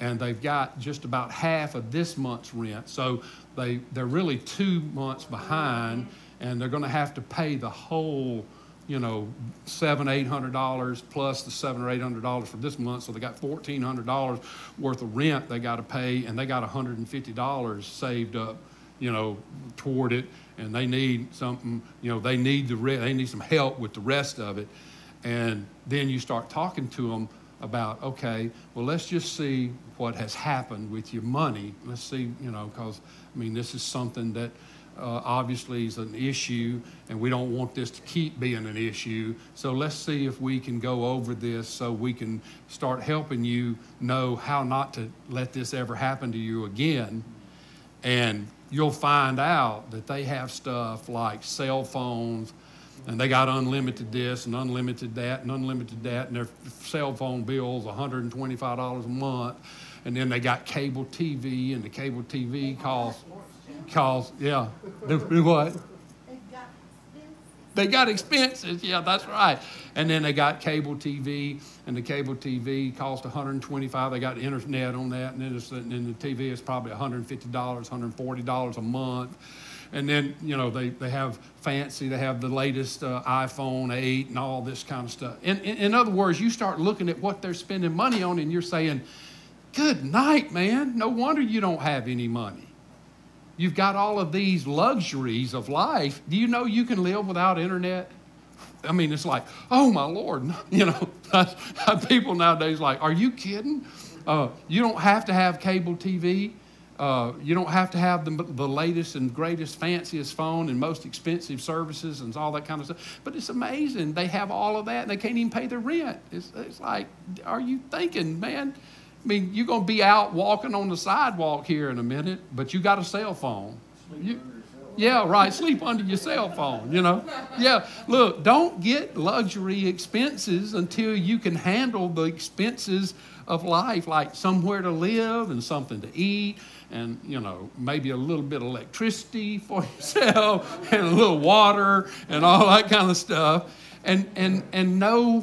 and they've got just about half of this month's rent so they they're really two months behind and they're going to have to pay the whole you know seven eight hundred dollars plus the seven or eight hundred dollars for this month so they got fourteen hundred dollars worth of rent they got to pay and they got hundred and fifty dollars saved up you know toward it and they need something you know they need the re- they need some help with the rest of it and then you start talking to them about, okay, well, let's just see what has happened with your money. Let's see, you know, because, I mean, this is something that uh, obviously is an issue, and we don't want this to keep being an issue. So let's see if we can go over this so we can start helping you know how not to let this ever happen to you again and you'll find out that they have stuff like cell phones and they got unlimited this and unlimited that and unlimited that and their cell phone bills $125 a month and then they got cable tv and the cable tv costs costs yeah do, do what They got they got expenses. Yeah, that's right. And then they got cable TV, and the cable TV cost 125. They got internet on that, and then, it's, and then the TV is probably 150 dollars, 140 dollars a month. And then you know they, they have fancy. They have the latest uh, iPhone 8 and all this kind of stuff. In, in, in other words, you start looking at what they're spending money on, and you're saying, "Good night, man. No wonder you don't have any money." You've got all of these luxuries of life. Do you know you can live without internet? I mean, it's like, oh my Lord, you know, people nowadays like, are you kidding? Uh, you don't have to have cable TV. Uh, you don't have to have the, the latest and greatest, fanciest phone and most expensive services and all that kind of stuff. But it's amazing. They have all of that and they can't even pay their rent. It's, it's like, are you thinking, man? I mean, you're going to be out walking on the sidewalk here in a minute, but you got a cell phone. You- yeah, right. Sleep under your cell phone, you know. Yeah, look, don't get luxury expenses until you can handle the expenses of life, like somewhere to live and something to eat and, you know, maybe a little bit of electricity for yourself and a little water and all that kind of stuff. And, and, and know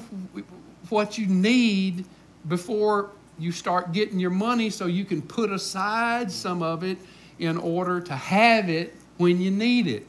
what you need before you start getting your money so you can put aside some of it in order to have it when you need it.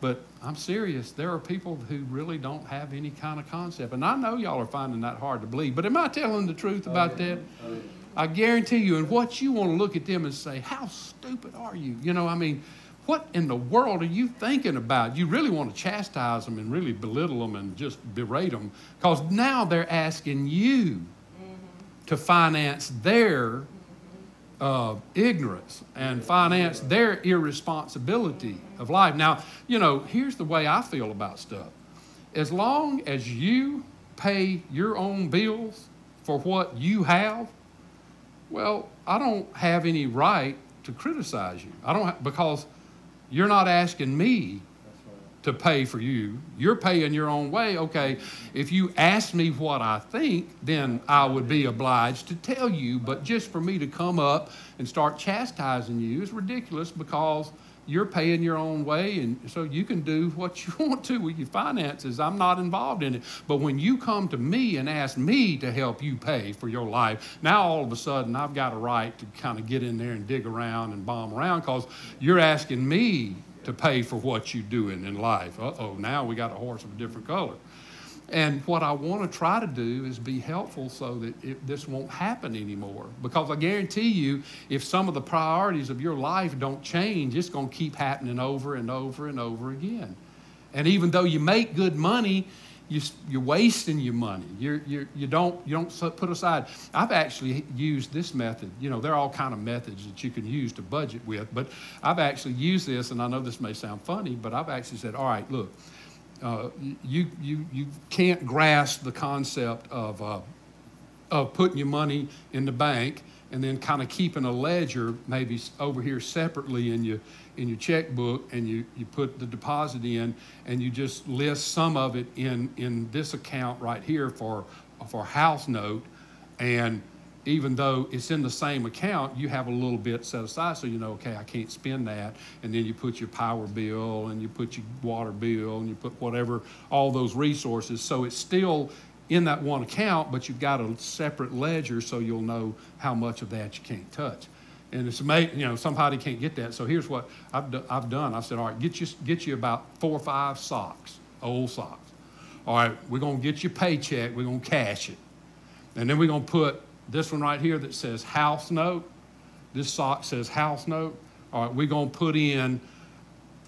But I'm serious. There are people who really don't have any kind of concept. And I know y'all are finding that hard to believe. But am I telling the truth oh, about that? Oh, yeah. I guarantee you, and what you want to look at them and say, How stupid are you? You know, I mean, what in the world are you thinking about? You really want to chastise them and really belittle them and just berate them because now they're asking you to finance their uh, ignorance and finance their irresponsibility of life. Now, you know, here's the way I feel about stuff. As long as you pay your own bills for what you have, well, I don't have any right to criticize you. I don't ha- because you're not asking me. To pay for you. You're paying your own way. Okay, if you ask me what I think, then I would be obliged to tell you. But just for me to come up and start chastising you is ridiculous because you're paying your own way, and so you can do what you want to with your finances. I'm not involved in it. But when you come to me and ask me to help you pay for your life, now all of a sudden I've got a right to kind of get in there and dig around and bomb around because you're asking me to pay for what you're doing in life. Uh oh, now we got a horse of a different color. And what I want to try to do is be helpful so that it, this won't happen anymore. Because I guarantee you, if some of the priorities of your life don't change, it's going to keep happening over and over and over again. And even though you make good money, you, you're wasting your money. You're, you're, you don't, you don't put aside. I've actually used this method. You know, there are all kind of methods that you can use to budget with, but I've actually used this, and I know this may sound funny, but I've actually said, all right, look, uh, you, you, you can't grasp the concept of, uh, of putting your money in the bank and then kind of keeping a ledger maybe over here separately in your, in your checkbook and you, you put the deposit in and you just list some of it in, in this account right here for, for house note. And even though it's in the same account, you have a little bit set aside so you know, okay, I can't spend that. And then you put your power bill and you put your water bill and you put whatever, all those resources. So it's still in that one account, but you've got a separate ledger so you'll know how much of that you can't touch. And it's amazing, you know, somebody can't get that. So here's what I've, do, I've done. I said, all right, get you, get you about four or five socks, old socks. All right, we're going to get your paycheck. We're going to cash it. And then we're going to put this one right here that says house note. This sock says house note. All right, we're going to put in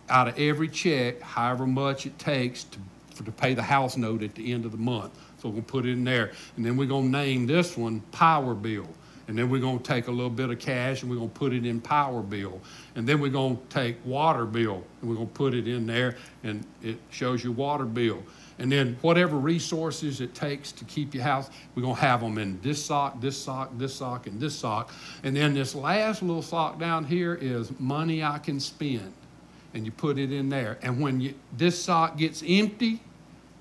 out of every check however much it takes to, for, to pay the house note at the end of the month. So we're going to put it in there. And then we're going to name this one power bill. And then we're going to take a little bit of cash and we're going to put it in power bill. And then we're going to take water bill and we're going to put it in there and it shows your water bill. And then whatever resources it takes to keep your house, we're going to have them in this sock, this sock, this sock, and this sock. And then this last little sock down here is money I can spend. And you put it in there. And when you, this sock gets empty,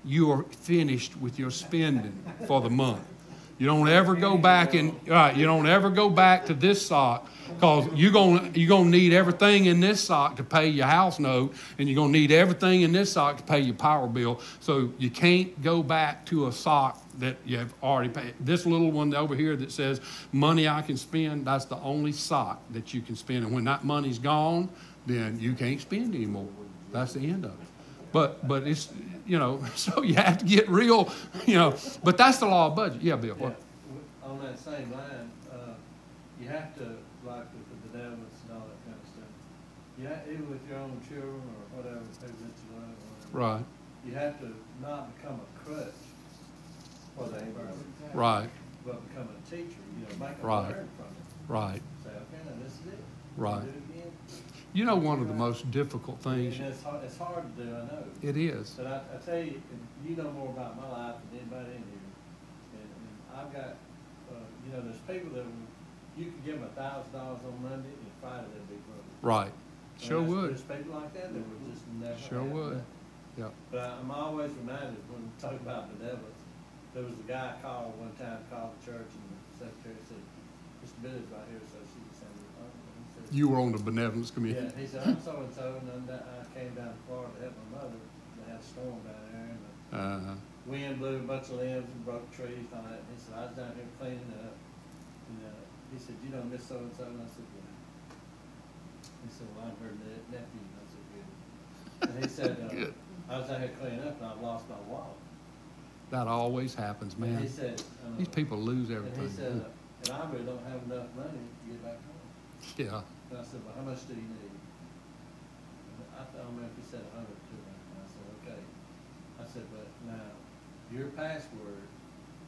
you are finished with your spending for the month. You don't ever go back and right, you don't ever go back to this sock because you're gonna you're gonna need everything in this sock to pay your house note, and you're gonna need everything in this sock to pay your power bill. So you can't go back to a sock that you have already paid. This little one over here that says money I can spend, that's the only sock that you can spend. And when that money's gone, then you can't spend anymore. That's the end of it. But but it's you know, so you have to get real, you know. But that's the law of budget. Yeah, Bill. Yeah, What? on that same line, uh, you have to, like with the benevolence and all that kind of stuff, you have, even with your own children or whatever, people that you love, or whatever, Right, you have to not become a crutch for the environment, right, but become a teacher, you know, make them Right. learn from it. right, Say, okay, now this is it. Right. Do it again. You know, one of the most difficult things. And it's hard, it's hard to do, I know. It is. But I, I tell you, you know more about my life than anybody in here. And, and I've got, uh, you know, there's people that, you can give them a thousand dollars on Monday and Friday they'll be broke. Right. And Sure would. There's people like that that would just never Sure would. that. Yeah. But I- I'm always reminded when we talk about benevolence, there was a guy called one time, called the church and the secretary said, Mr. Billy's right here, so she can send it. Oh, and he said, You were on the benevolence committee. Yeah, he said, I'm so-and-so, and then that- I came down to Florida to help my mother, they had a storm down there, and the Uh, wind blew a bunch of limbs and broke trees and all that. He said, I was down here cleaning up. And, uh, he said, you know Miss So-and-so? And I said, yeah. He said, well, I'm her ne- nephew. And I said, good. And he said, Good. uh, I was out here cleaning up and I've lost my wallet. that always happens, And he man. said, uh, These people lose And everything. he said, uh, and I really don't have enough money to get back home. Yeah. And I said, well, how much do you need? And I don't remember if he said a hundred or two hundred. And I said, okay. I said, but now, your password,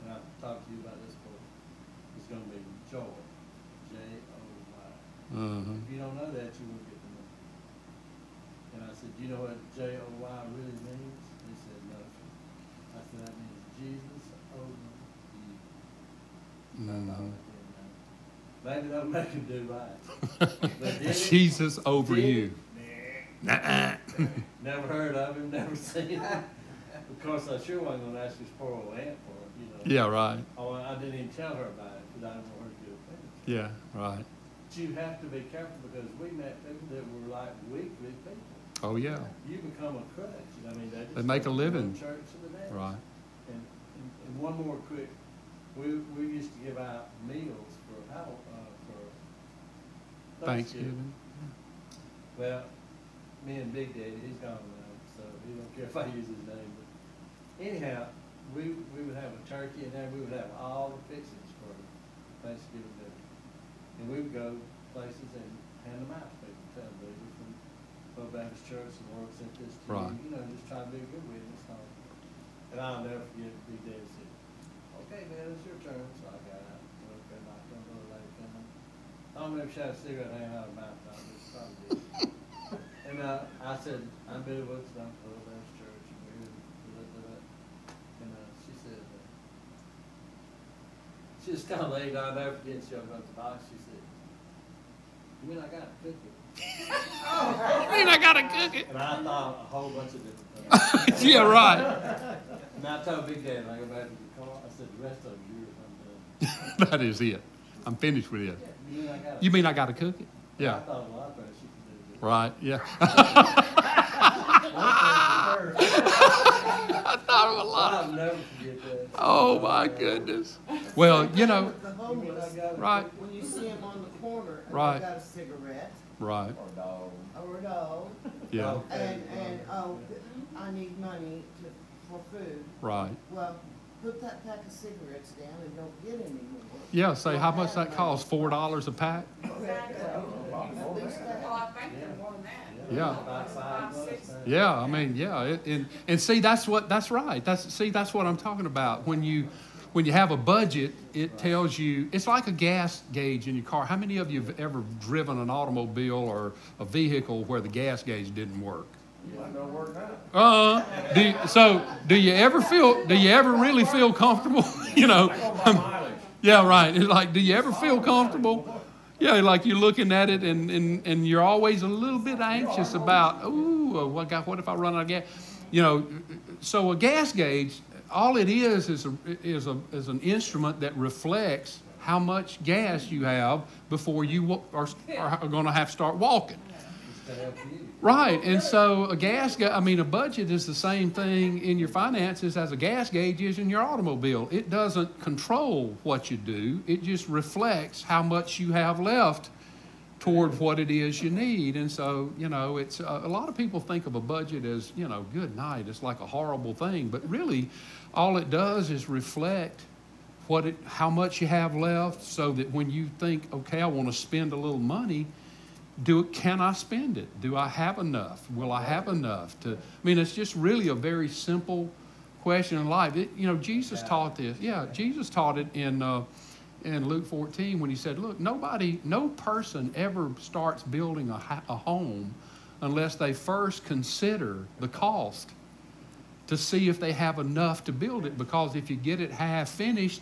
and I've talked to you about this before, is gonna be Joy, J O Y. Uh-huh. If you don't know that, you won't get the money. And I said, do you know what J O Y really means? He said, no. I said, that means Jesus over you. I thought, Mhm. I didn't know. Maybe that'll make him do right. It? Jesus over Did you. Nuh-uh. Never heard of him, never seen him. Of course, I sure wasn't gonna ask his poor old aunt for it, you know. Yeah, right. Oh, I didn't even tell her about it, because I didn't want her to get offended. Yeah, right. But you have to be careful because we met people that were like weekly people. Oh, yeah, You become a crutch, I mean, they. They make a to living. Church to the next. right. And, and, and one more quick, we, we used to give out meals for for Thanksgiving. Well, me and Big Daddy, he's gone now, so he don't care if I use his name, but anyhow, we, we would have a turkey and then we would have all the fixings for Thanksgiving dinner. And we would go places and hand them out to people, tell them, they were from Bo Baptist Church and Lord sent this to Right. you, you know, just try to be a good witness. um, And I'll never forget, Big Daddy said, okay, man, it's your turn, so I got out, okay, knocked on the door, lady coming. I don't know if she had a cigarette hanging out of her mouth, I just probably did. And, uh, I said, I'm Billy Woods, I'm from the Baptist Church, and. And, uh, she said, uh, she just kinda laid down there, forget she opened up the box, she said, you mean I got a cookie? I mean, I gotta cook it. And I thought a whole bunch of different things. Yeah, right. And I told Big Daddy, I go back to the car, I said, the rest of them yours, I'm done. That is it. I'm finished with it. You mean I got a? You mean I gotta cook it? Yeah, thought a lot of things she could do. right, yeah. One thing for her, I thought of a lot. I'll never forget that. Oh, my goodness. Well, you know, The You mean I homeless, got a Right. when you see them on the corner, and Right. they got a cigarette right, Or dog. or a dog, yeah, Okay. and, and, oh, I need money to, for food. right. Well, put that pack of cigarettes down and don't get any more. Yeah, say, how much that cost? Four dollars a pack? Exactly. At least that. Well, I think they're more than that. Yeah. Five six. Yeah, I mean, yeah, it, and and see, that's what that's right. That's see, that's what I'm talking about. When you when you have a budget, it tells you it's like a gas gauge in your car. How many of you have ever driven an automobile or a vehicle where the gas gauge didn't work? Uh, do you, so do you ever feel? Do you ever really feel comfortable? you know, yeah, right. It's like, do you ever feel comfortable? Yeah, like you're looking at it and, and, and you're always a little bit anxious about, ooh, uh, what, God, what if I run out of gas? You know, so a gas gauge, all it is is, a, is, a, is an instrument that reflects how much gas you have before you are, are going to have to start walking. Right, and so a gas, ga- I mean, a budget is the same thing in your finances as a gas gauge is in your automobile. It doesn't control what you do, it just reflects how much you have left toward what it is you need. And so, you know, it's uh, a lot of people think of a budget as, you know, good night, it's like a horrible thing, but really, all it does is reflect what it, how much you have left, so that when you think, okay, I want to spend a little money, do can I spend it? Do I have enough? Will I have enough to? I mean, it's just really a very simple question in life. It, you know, Jesus taught this. Yeah, Jesus taught it in uh, in Luke 14 when he said, "Look, nobody, no person ever starts building a, ha- a home unless they first consider the cost to see if they have enough to build it. Because if you get it half finished,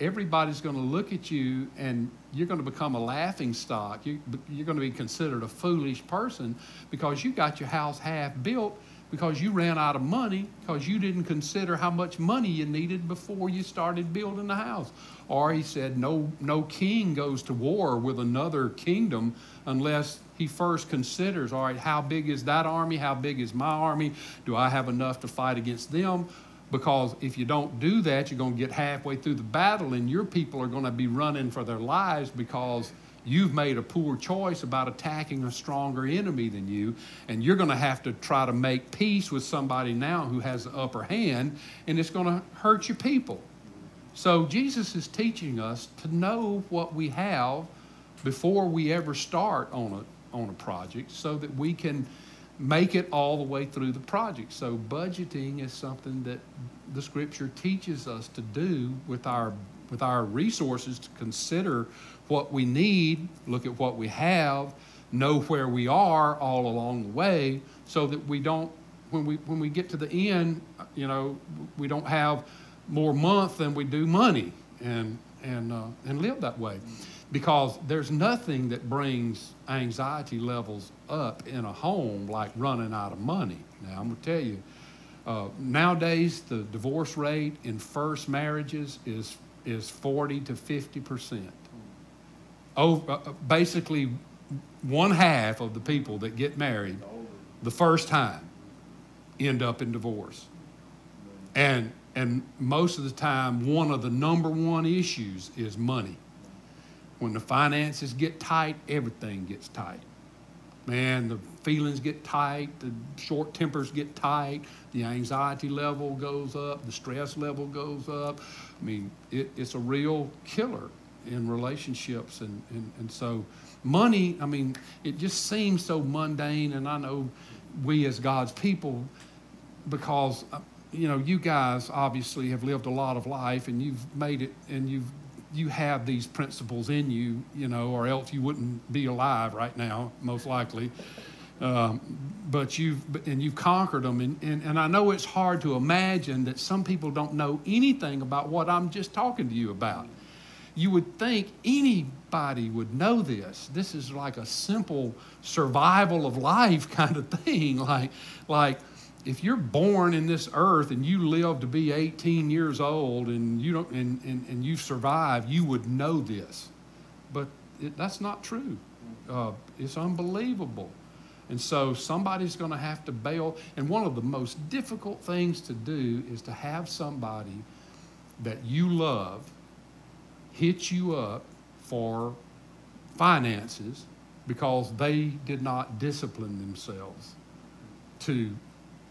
everybody's going to look at you and you're going to become a laughing stock. You, you're going to be considered a foolish person because you got your house half built because you ran out of money because you didn't consider how much money you needed before you started building the house. Or he said, no, no king goes to war with another kingdom unless he first considers, all right, how big is that army? How big is my army? Do I have enough to fight against them? Because if you don't do that, you're going to get halfway through the battle and your people are going to be running for their lives because you've made a poor choice about attacking a stronger enemy than you. And you're going to have to try to make peace with somebody now who has the upper hand, and it's going to hurt your people. So Jesus is teaching us to know what we have before we ever start on a, on a project so that we can make it all the way through the project. So budgeting is something that the scripture teaches us to do with our with our resources to consider what we need, look at what we have, know where we are all along the way so that we don't when we when we get to the end, you know, we don't have more month than we do money and and uh, and live that way because there's nothing that brings anxiety levels up in a home like running out of money. Now, I'm going to tell you, uh, nowadays the divorce rate in first marriages is, is 40 to 50 percent. oh, uh, uh, basically, one half of the people that get married the first time end up in divorce. And, and most of the time, one of the number one issues is money. When the finances get tight, everything gets tight. Man, the feelings get tight, the short tempers get tight, the anxiety level goes up, the stress level goes up. I mean, it, it's a real killer in relationships. And, and, and so, money, I mean, it just seems so mundane. And I know we as God's people, because, uh, you know, you guys obviously have lived a lot of life and you've made it and you've you have these principles in you, you know, or else you wouldn't be alive right now, most likely. Um, but you've and you've conquered them, and, and, and I know it's hard to imagine that some people don't know anything about what I'm just talking to you about. You would think anybody would know this. This is like a simple survival of life kind of thing. Like, like if you're born in this earth and you live to be 18 years old and you don't and, and, and you survive, you would know this. But it, that's not true. Uh, it's unbelievable. And so somebody's going to have to bail. And one of the most difficult things to do is to have somebody that you love hit you up for finances because they did not discipline themselves to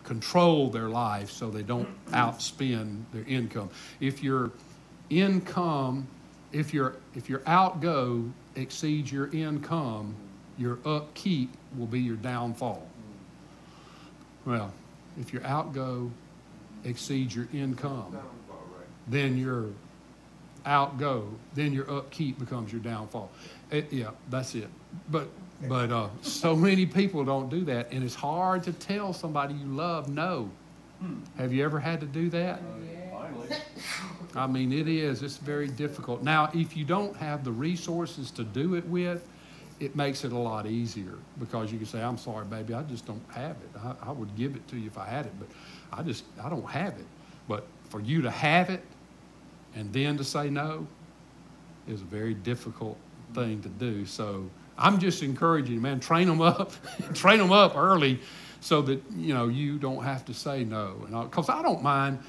control their life so they don't outspend their income. If your income, if your if your outgo exceeds your income, your upkeep will be your downfall. Well, if your outgo exceeds your income, then your outgo, then your upkeep becomes your downfall. It, yeah, that's it. But but uh, so many people don't do that, and it's hard to tell somebody you love no. Have you ever had to do that? Finally. I mean, it is. It's very difficult. Now, if you don't have the resources to do it with, it makes it a lot easier because you can say, "I'm sorry, baby, I just don't have it. I, I would give it to you if I had it, but I just I don't have it." But for you to have it and then to say no is a very difficult thing to do. So I'm just encouraging man, train them up, train them up early so that, you know, you don't have to say no. Because I don't mind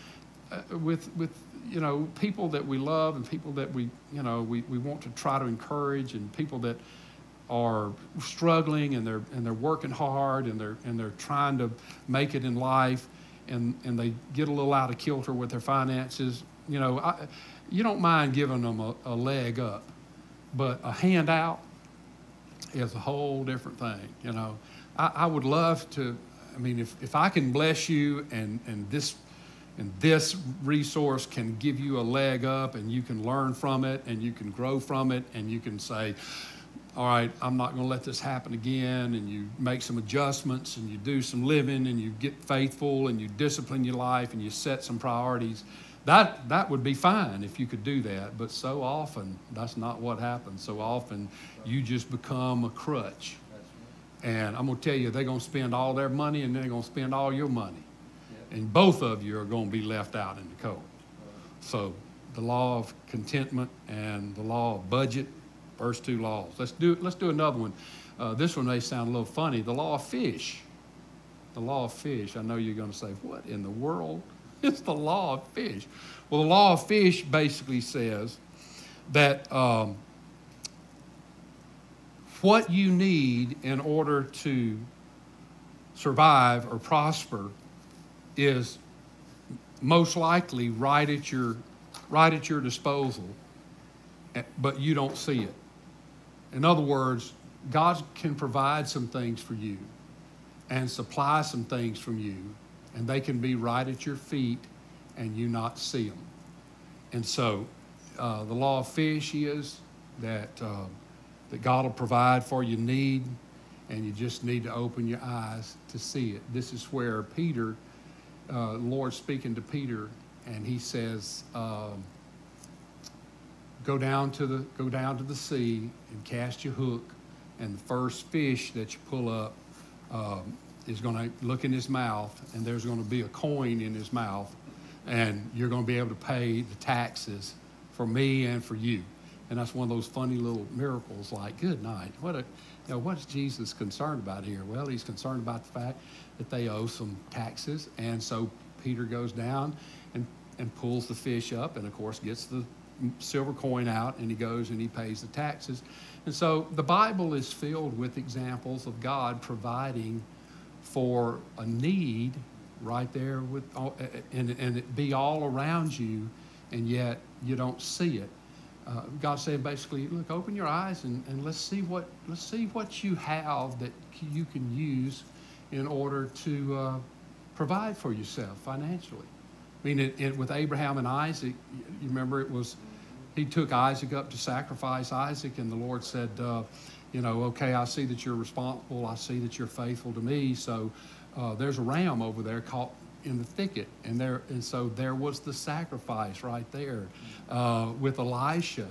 uh, with, with, you know, people that we love and people that we, you know, we, we want to try to encourage and people that are struggling and they're, and they're working hard and they're, and they're trying to make it in life and, and they get a little out of kilter with their finances. You know, I, you don't mind giving them a, a leg up, but a handout, is a whole different thing. You know, I, I would love to. I mean, if, if I can bless you and and this and this resource can give you a leg up and you can learn from it and you can grow from it and you can say all right i'm not going to let this happen again and you make some adjustments and you do some living and you get faithful and you discipline your life and you set some priorities that that would be fine if you could do that but so often that's not what happens. So often you just become a crutch. And i'm going to tell you they're going to spend all their money and they're going to spend all your money. And both of you are going to be left out in the cold. So the law of contentment and the law of budget first two laws. Let's do let's do another one. Uh, this one may sound a little funny. The law of fish. The law of fish. I know you're going to say what in the world it's the law of fish. Well, the law of fish basically says that um, what you need in order to survive or prosper is most likely right at your right at your disposal, eh, but you don't see it. In other words, God can provide some things for you and supply some things from you and they can be right at your feet and you not see them. And so uh, the law of fish is that, uh, that God will provide for your need, and you just need to open your eyes to see it. This is where Peter, uh, Lord speaking to Peter, and he says, um, "Go down to the go down to the sea and cast your hook, and the first fish that you pull up, um, is going to look in his mouth, and there's going to be a coin in his mouth, and you're going to be able to pay the taxes for me and for you. And that's one of those funny little miracles like, good night. What a, you know, what's Jesus concerned about here? Well, he's concerned about the fact that they owe some taxes. And so Peter goes down and, and pulls the fish up and, of course, gets the silver coin out and he goes and he pays the taxes. And so the Bible is filled with examples of God providing for a need right there with and, and it be all around you and yet you don't see it. Uh, God said basically, look, open your eyes and, and let's see what let's see what you have that you can use in order to uh, provide for yourself financially. I mean, it, it, with Abraham and Isaac, you remember it was he took Isaac up to sacrifice Isaac, and the Lord said, uh, you know, okay, I see that you're responsible. I see that you're faithful to me. So uh, there's a ram over there caught in the thicket, and there, and so there was the sacrifice right there uh, with Elisha.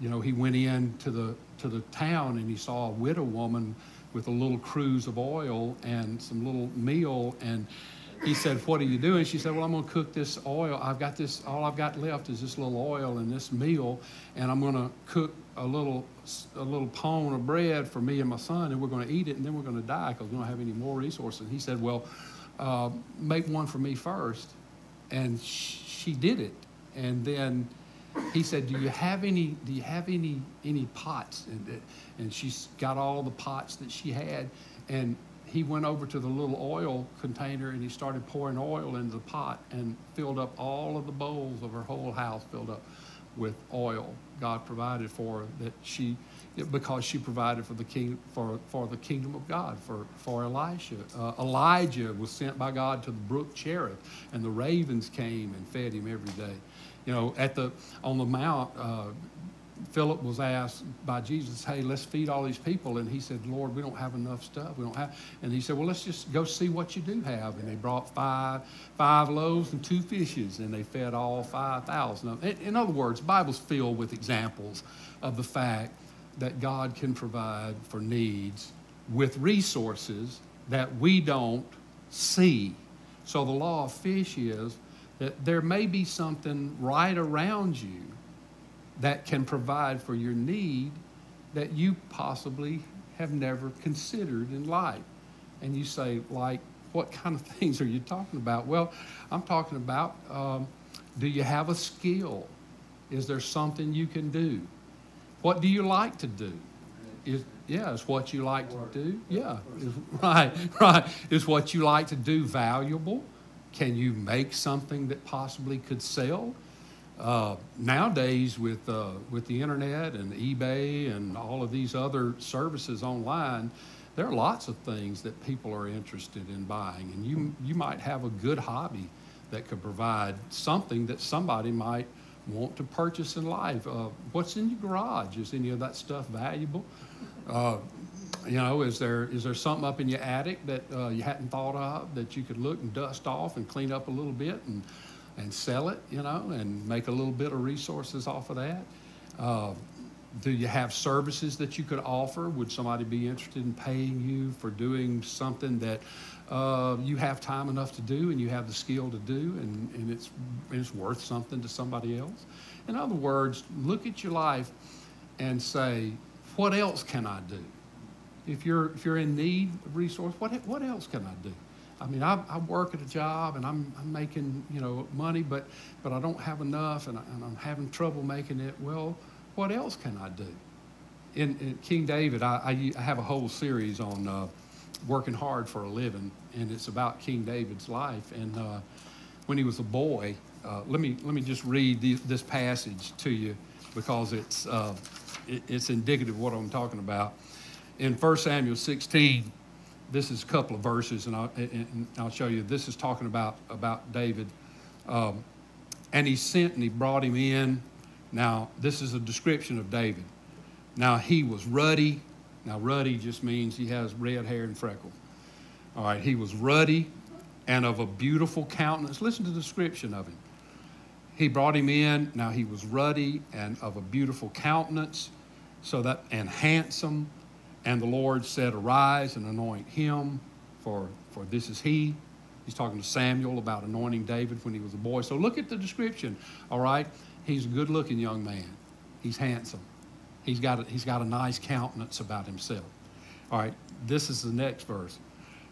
You know, he went in to the to the town and he saw a widow woman with a little cruse of oil and some little meal and he said, What are you doing? She said, Well, I'm going to cook this oil. I've got this, all I've got left is this little oil and this meal, and I'm going to cook a little, a little pone of bread for me and my son, and we're going to eat it, and then we're going to die because we don't have any more resources. He said, Well, uh, make one for me first. And sh- she did it. And then he said, "Do you have any? Do you have any any pots?" And, and she's got all the pots that she had, and he went over to the little oil container and he started pouring oil into the pot and filled up all of the bowls of her whole house filled up with oil. God provided for her that she, because she provided for the king for for the kingdom of God for for Elisha. Uh, Elijah was sent by God to the brook Cherith, and the ravens came and fed him every day. You know, at the on the mount, uh, Philip was asked by Jesus, "Hey, let's feed all these people," and he said, "Lord, we don't have enough stuff. We don't have." And he said, "Well, let's just go see what you do have." And they brought five five loaves and two fishes, and they fed all five thousand. In, in other words, the Bible's filled with examples of the fact that God can provide for needs with resources that we don't see. So the law of fish is that there may be something right around you that can provide for your need that you possibly have never considered in life. And you say, like, what kind of things are you talking about? Well, I'm talking about um, do you have a skill? Is there something you can do? What do you like to do? Is, yeah, is what you like to do? Yeah, is, right, right. Is what you like to do valuable? Can you make something that possibly could sell? Uh, nowadays, with uh, with the internet and eBay and all of these other services online, there are lots of things that people are interested in buying, and you you might have a good hobby that could provide something that somebody might want to purchase in life. Uh, what's in your garage? Is any of that stuff valuable? Uh, you know, is there is there something up in your attic that uh, you hadn't thought of that you could look and dust off and clean up a little bit and and sell it, you know, and make a little bit of resources off of that? Uh, do you have services that you could offer? Would somebody be interested in paying you for doing something that uh, you have time enough to do and you have the skill to do and, and it's, it's worth something to somebody else? In other words, look at your life and say, what else can I do? If you're, if you're in need of resource, what, what else can I do? I mean, I, I work at a job and I'm, I'm making, you know, money, but, but I don't have enough and, I, I'm having trouble making it. Well, what else can I do? In, in King David, I, I, I have a whole series on uh, working hard for a living, and it's about King David's life. And uh, when he was a boy, uh, let me let me just read the, this passage to you because it's uh, it, it's indicative of what I'm talking about. In 1 Samuel 16, this is a couple of verses, and I'll, and I'll show you. This is talking about about David, um, and he sent and he brought him in. Now this is a description of David. Now he was ruddy. Now ruddy just means he has red hair and freckles. All right, he was ruddy and of a beautiful countenance. Listen to the description of him. He brought him in. Now he was ruddy and of a beautiful countenance, so that and handsome. And the Lord said, Arise and anoint him, for, for this is he. He's talking to Samuel about anointing David when he was a boy. So look at the description, all right? He's a good looking young man. He's handsome. He's got a, he's got a nice countenance about himself. All right, this is the next verse.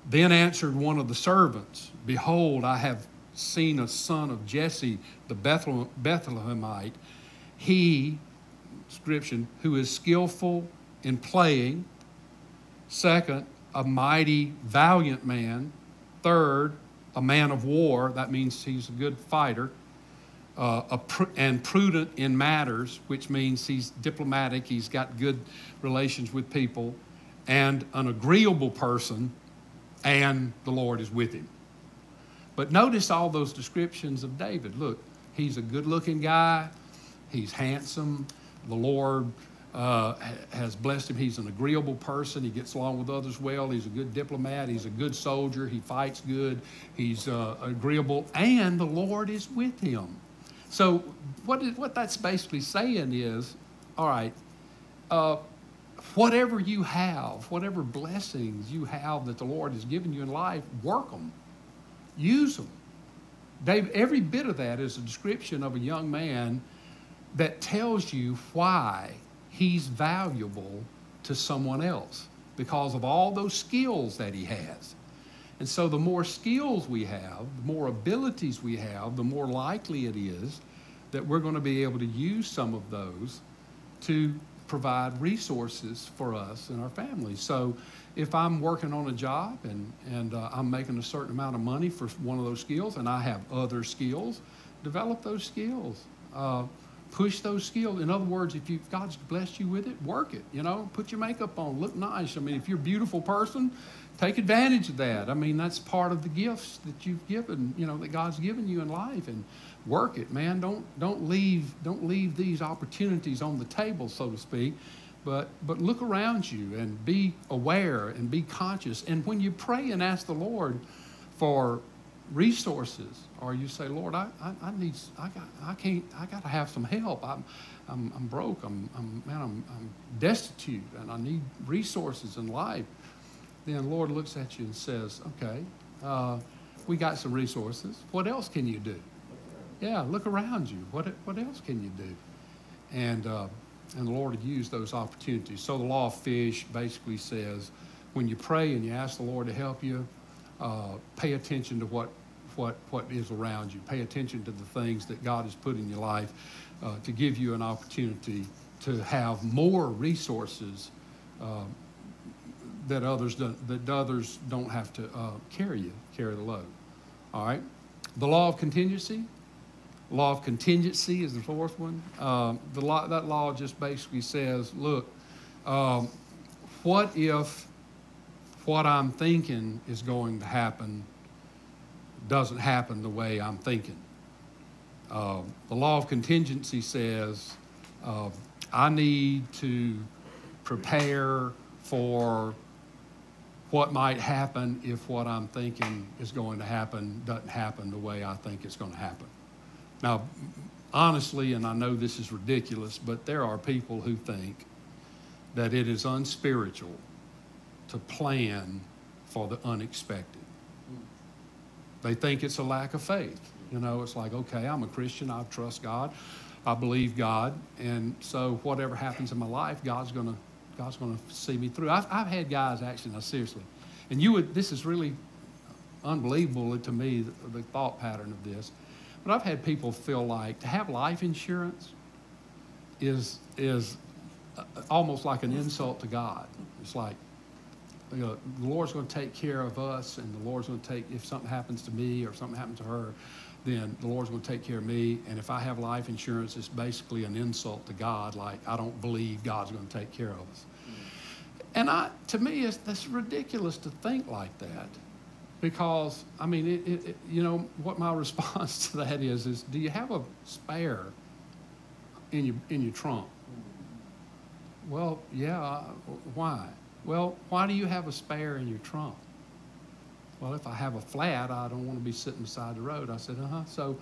Then answered one of the servants, Behold, I have seen a son of Jesse the Bethlehem, Bethlehemite. He, description, who is skillful in playing. Second, a mighty, valiant man. Third, a man of war. That means he's a good fighter. Uh, pr- and prudent in matters, which means he's diplomatic, he's got good relations with people, and an agreeable person, and the Lord is with him. But notice all those descriptions of David. Look, he's a good looking guy, he's handsome, the Lord uh, has blessed him. He's an agreeable person. He gets along with others well. He's a good diplomat. He's a good soldier. He fights good. He's uh, agreeable. And the Lord is with him. So, what, is, what that's basically saying is all right, uh, whatever you have, whatever blessings you have that the Lord has given you in life, work them, use them. Dave, every bit of that is a description of a young man that tells you why he's valuable to someone else because of all those skills that he has. And so, the more skills we have, the more abilities we have, the more likely it is that we're going to be able to use some of those to provide resources for us and our families. So, if I'm working on a job and, and uh, I'm making a certain amount of money for one of those skills and I have other skills, develop those skills. Uh, push those skills. In other words, if you God's blessed you with it, work it. You know, put your makeup on, look nice. I mean, if you're a beautiful person, take advantage of that. I mean, that's part of the gifts that you've given. You know, that God's given you in life, and work it, man. Don't don't leave don't leave these opportunities on the table, so to speak. But but look around you and be aware and be conscious. And when you pray and ask the Lord for resources, or you say, Lord, I, I, I need, I got, I can't, I got to have some help. I'm, I'm, I'm broke. I'm, I'm, man, I'm, I'm destitute, and I need resources in life. Then the Lord looks at you and says, Okay, uh, we got some resources. What else can you do? Yeah, look around you. What, what else can you do? And, uh, and the Lord used those opportunities. So the law of fish basically says, when you pray and you ask the Lord to help you, uh, pay attention to what, what, what is around you. Pay attention to the things that God has put in your life uh, to give you an opportunity to have more resources uh, that others don't, that others don't have to uh, carry you, carry the load. All right. The law of contingency. Law of contingency is the fourth one. Uh, the law, that law just basically says, look, um, what if what I'm thinking is going to happen doesn't happen the way I'm thinking. Uh, the law of contingency says uh, I need to prepare for what might happen if what I'm thinking is going to happen doesn't happen the way I think it's going to happen. Now, honestly, and I know this is ridiculous, but there are people who think that it is unspiritual to plan for the unexpected. They think it's a lack of faith. You know, it's like, okay, I'm a Christian, I trust God, I believe God, and so whatever happens in my life, God's gonna God's gonna see me through. I've, I've had guys actually, now seriously, and you would this is really unbelievable to me the, the thought pattern of this, but I've had people feel like to have life insurance is is uh, almost like an insult to God. It's like you know, the Lord's going to take care of us, and the Lord's going to take, if something happens to me or something happens to her, then the Lord's going to take care of me. And if I have life insurance, it's basically an insult to God, like I don't believe God's going to take care of us. And I, to me, it's, ridiculous to think like that. Because, I mean, it, it, you know, what my response to that is, is do you have a spare in your, in your trunk? Well, yeah, why? Well, why do you have a spare in your trunk? Well, if I have a flat, I don't want to be sitting beside the road. I said, uh huh. So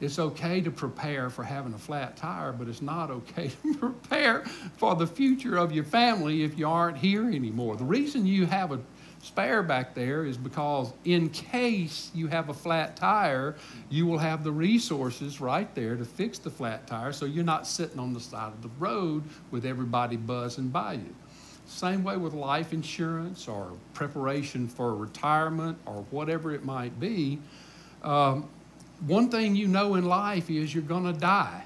it's okay to prepare for having a flat tire, but it's not okay to prepare for the future of your family if you aren't here anymore. The reason you have a spare back there is because in case you have a flat tire, you will have the resources right there to fix the flat tire so you're not sitting on the side of the road with everybody buzzing by you. Same way with life insurance or preparation for retirement or whatever it might be. Um, one thing you know in life is you're going to die.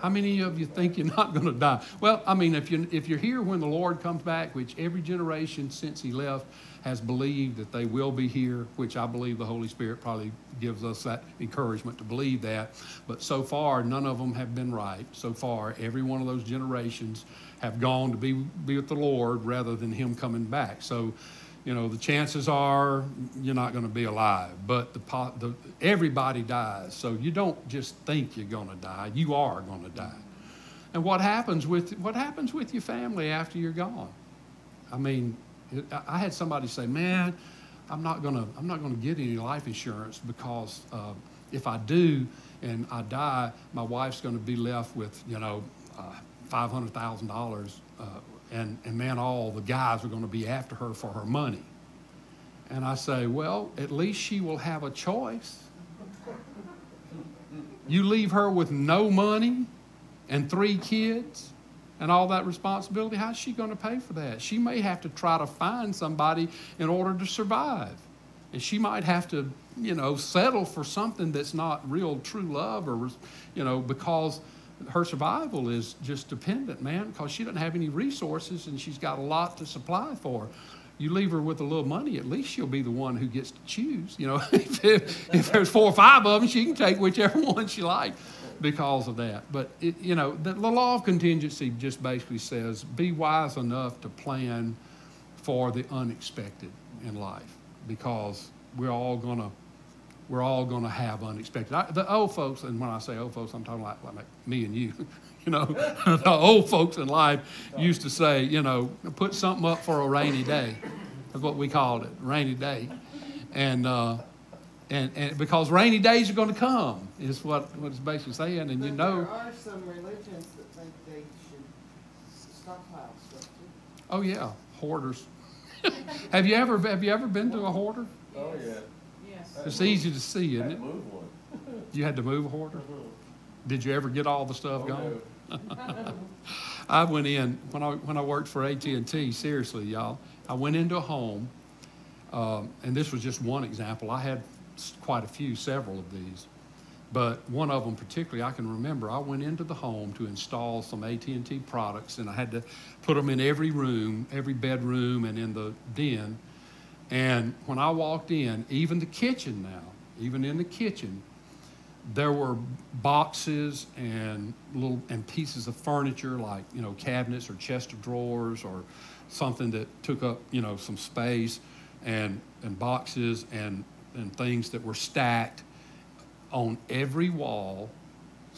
How many of you think you're not going to die? Well, I mean, if, you, if you're here when the Lord comes back, which every generation since He left has believed that they will be here, which I believe the Holy Spirit probably gives us that encouragement to believe that. But so far, none of them have been right. So far, every one of those generations have gone to be, be with the Lord rather than Him coming back. So, you know, the chances are you're not going to be alive. But the, the everybody dies. So you don't just think you're going to die. You are going to die. And what happens with what happens with your family after you're gone? I mean, I- had somebody say, "Man, I'm not gonna I'm not gonna get any life insurance because uh, if I do and I die, my wife's going to be left with you know uh, five hundred thousand dollars, uh, and and man, all the guys are going to be after her for her money." And I say, "Well, at least she will have a choice." You leave her with no money and three kids and all that responsibility, how's she going to pay for that? She may have to try to find somebody in order to survive. And she might have to, you know, settle for something that's not real true love or, you know, because her survival is just dependent, man, because she doesn't have any resources and she's got a lot to supply for. You leave her with a little money, at least she'll be the one who gets to choose. You know, if, if, if there's four or five of them, she can take whichever one she likes because of that. But, it, you know, the, the law of contingency just basically says be wise enough to plan for the unexpected in life because we're all going to we're all going to have unexpected. I, the old folks, and when I say old folks, I'm talking like, like me and you. you know, the old folks in life used to say, you know, put something up for a rainy day. That's what we called it, rainy day. And, uh, and, and because rainy days are going to come, is what, what it's basically saying. And you know, There are some religions that think they should stockpile stuff too. oh yeah, hoarders. have you ever have you ever been to a hoarder? Oh, yeah. Yes. It's easy to see, isn't it? move one. You had to move a hoarder. Did you ever get all the stuff Oh, gone? no. I went in when I when I worked for AT and T. Seriously, y'all, I went into a home, um, and this was just one example. I had s- quite a few, several of these, but one of them particularly I can remember. I went into the home to install some AT and T products, and I had to put them in every room, every bedroom, and in the den. And when I walked in, even the kitchen now, even in the kitchen, there were boxes and little and pieces of furniture like you know cabinets or chest of drawers or something that took up you know some space and and boxes and and things that were stacked on every wall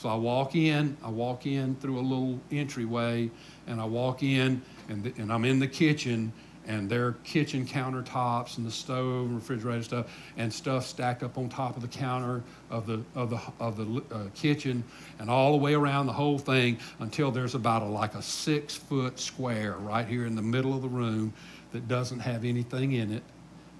so I walk in, I walk in through a little entryway, and I walk in, and, th- and I'm in the kitchen, and there are kitchen countertops and the stove and refrigerator stuff, and stuff stacked up on top of the counter of the of the of the uh, kitchen, and all the way around the whole thing until there's about a like a six foot square right here in the middle of the room that doesn't have anything in it.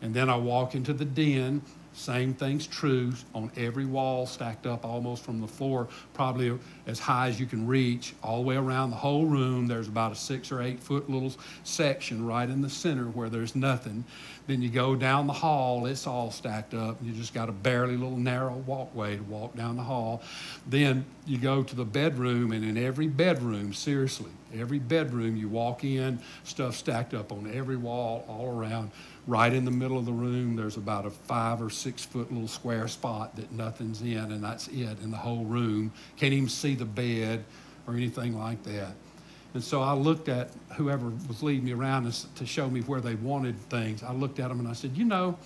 And then I walk into the den, same thing's true on every wall, stacked up almost from the floor, probably as high as you can reach, all the way around the whole room. There's about a six or eight foot little section right in the center where there's nothing. Then you go down the hall, it's all stacked up. You just got a barely little narrow walkway to walk down the hall. Then you go to the bedroom, and in every bedroom, seriously, every bedroom you walk in, stuff stacked up on every wall all around. Right in the middle of the room, there's about a five or six foot little square spot that nothing's in, and that's it in the whole room. Can't even see the bed or anything like that. And so I looked at whoever was leading me around to show me where they wanted things. I looked at them and I said, You know,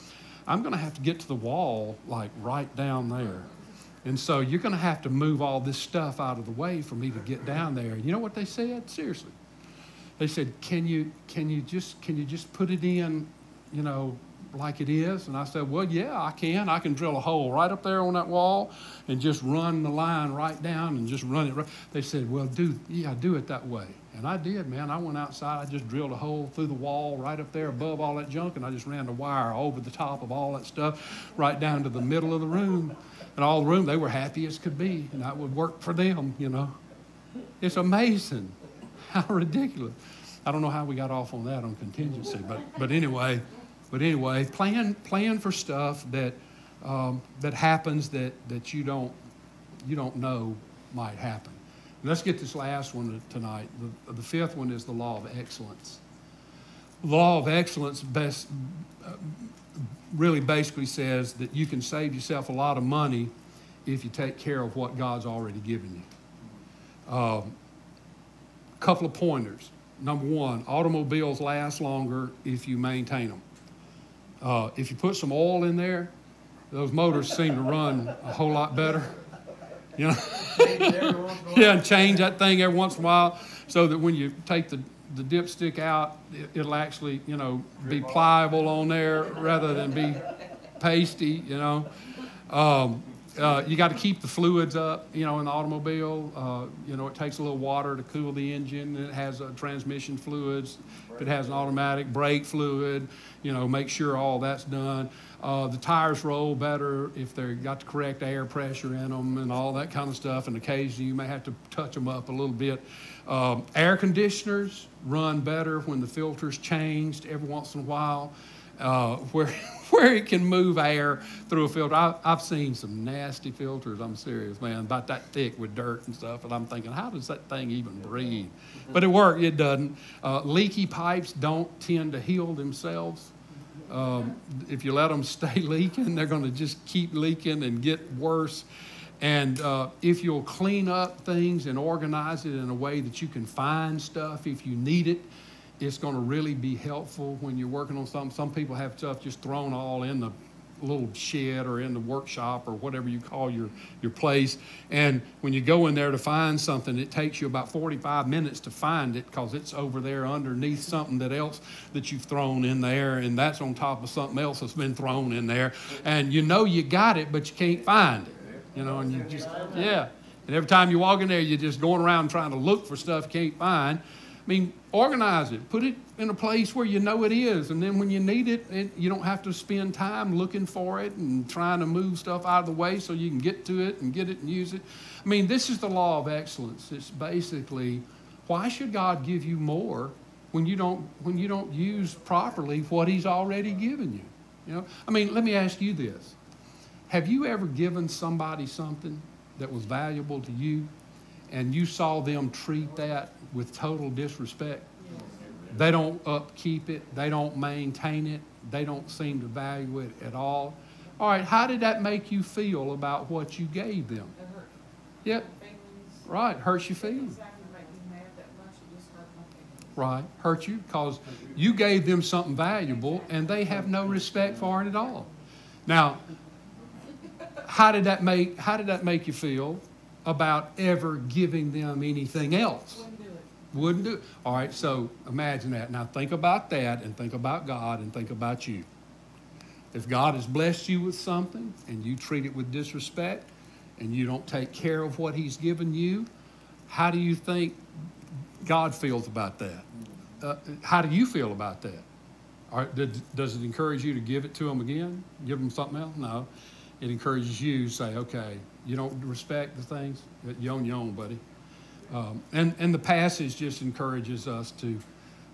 I'm going to have to get to the wall like right down there. And so you're going to have to move all this stuff out of the way for me to get down there. You know what they said? Seriously. They said, "Can you can you just can you just put it in, you know, like it is? And I said, Well, yeah, I can. I can drill a hole right up there on that wall and just run the line right down and just run it. Right. They said, Well, do, yeah, do it that way. And I did, man. I went outside. I just drilled a hole through the wall right up there above all that junk, and I just ran the wire over the top of all that stuff right down to the middle of the room. And all the room, they were happy as could be, and that would work for them, you know. It's amazing how ridiculous. I don't know how we got off on that on contingency, but, but anyway, but anyway, plan, plan for stuff that, um, that happens that, that you don't, you don't know might happen. Let's get this last one tonight. The, the fifth one is the law of excellence. Law of excellence best, uh, really basically says that you can save yourself a lot of money if you take care of what God's already given you. A um, couple of pointers. Number one, automobiles last longer if you maintain them. Uh, if you put some oil in there, those motors seem to run a whole lot better. You know? yeah, and change that thing every once in a while so that when you take the, the dipstick out, it, will actually, you know, be pliable on there rather than be pasty, you know. Um, uh, you got to keep the fluids up, you know, in the automobile. Uh, you know, it takes a little water to cool the engine. It has uh, transmission fluids. If it has an automatic brake fluid, you know, make sure all that's done. Uh, the tires roll better if they've got the correct air pressure in them and all that kind of stuff. And occasionally you may have to touch them up a little bit. Um, air conditioners run better when the filter's changed every once in a while, uh, where, where it can move air through a filter. I, I've seen some nasty filters, I'm serious, man, about that thick with dirt and stuff. And I'm thinking, how does that thing even breathe? But it works, it doesn't. Uh, leaky pipes don't tend to heal themselves. Um, if you let them stay leaking, they're going to just keep leaking and get worse. And uh, if you'll clean up things and organize it in a way that you can find stuff if you need it, it's going to really be helpful when you're working on something. Some people have stuff just thrown all in the little shed or in the workshop or whatever you call your, your place. And when you go in there to find something, it takes you about 45 minutes to find it because it's over there underneath something that else that you've thrown in there, and that's on top of something else that's been thrown in there. And you know you got it, but you can't find it. You know, and you just, yeah. And every time you walk in there, you're just going around trying to look for stuff you can't find. I mean, organize it, put it in a place where you know it is, and then when you need it, it, you don't have to spend time looking for it and trying to move stuff out of the way so you can get to it and get it and use it. I mean, this is the law of excellence. It's basically why should God give you more when you don't when you don't use properly what He's already given you? You know, I mean, let me ask you this: Have you ever given somebody something that was valuable to you, and you saw them treat that with total disrespect. They don't upkeep it, they don't maintain it, they don't seem to value it at all. All right, how did that make you feel about what you gave them? It hurt Yep, right, hurts your Didn't feelings. Exactly make me mad that much, it just hurt my feelings. Right, hurt you because you gave them something valuable and they have no respect for it at all. Now, how did that make how did that make you feel about ever giving them anything else? Wouldn't do it. Wouldn't do it. All right, so imagine that. Now think about that and think about God and think about you. If God has blessed you with something and you treat it with disrespect and you don't take care of what He's given you, how do you think God feels about that? Uh, how do you feel about that? Right, did, does it encourage you to give it to them again? Give them something else? No. It encourages you to say, okay, you don't respect the things, your own, buddy. Um, and, and the passage just encourages us to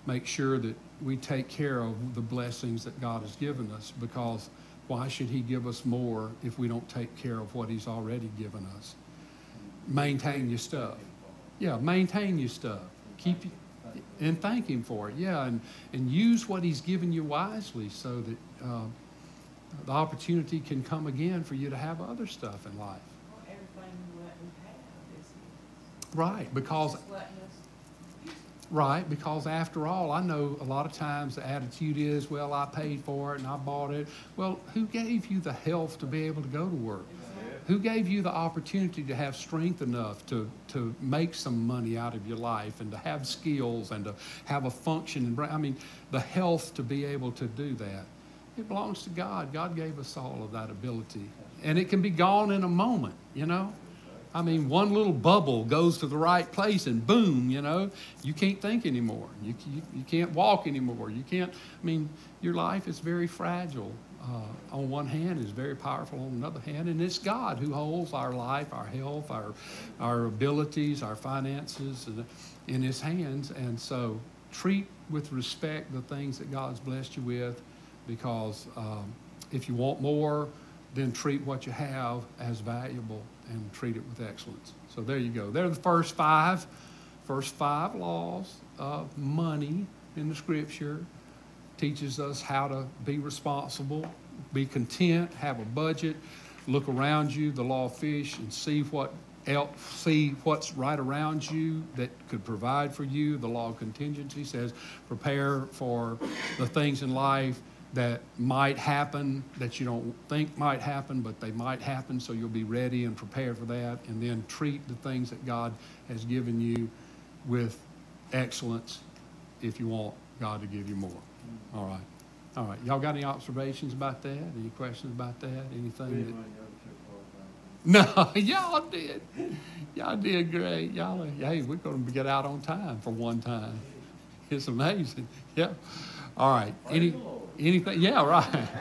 make sure that we take care of the blessings that God has given us because why should He give us more if we don't take care of what He's already given us? Maintain your stuff. Yeah, maintain your stuff. Keep and thank Him for it. Yeah, and, and use what He's given you wisely so that uh, the opportunity can come again for you to have other stuff in life. Well, everything you let me have is his. Right, because Right, because after all, I know a lot of times the attitude is, well, I paid for it and I bought it. Well, who gave you the health to be able to go to work? Who gave you the opportunity to have strength enough to, to make some money out of your life and to have skills and to have a function? And I mean, the health to be able to do that. it belongs to God. God gave us all of that ability. And it can be gone in a moment, you know? I mean, one little bubble goes to the right place and boom, you know, you can't think anymore. You, you, you can't walk anymore. You can't, I mean, your life is very fragile. Uh, on one hand, is very powerful on another hand, and it's God who holds our life, our health, our, our abilities, our finances in His hands. And so treat with respect the things that God's blessed you with because um, if you want more, then treat what you have as valuable and treat it with excellence. So there you go. They're the first five, first five laws of money in the scripture. Teaches us how to be responsible, be content, have a budget, look around you, the law of fish, and see what else, see what's right around you that could provide for you. The law of contingency says prepare for the things in life that might happen that you don't think might happen, but they might happen, so you'll be ready and prepared for that. And then treat the things that God has given you with excellence if you want God to give you more. All right. All right. Y'all got any observations about that? Any questions about that? Anything that. want to go too far about it. No, y'all did. Y'all did great. Y'all, hey, we're going to get out on time for one time. It's amazing. Yeah. All right. Any, anything? Yeah, right.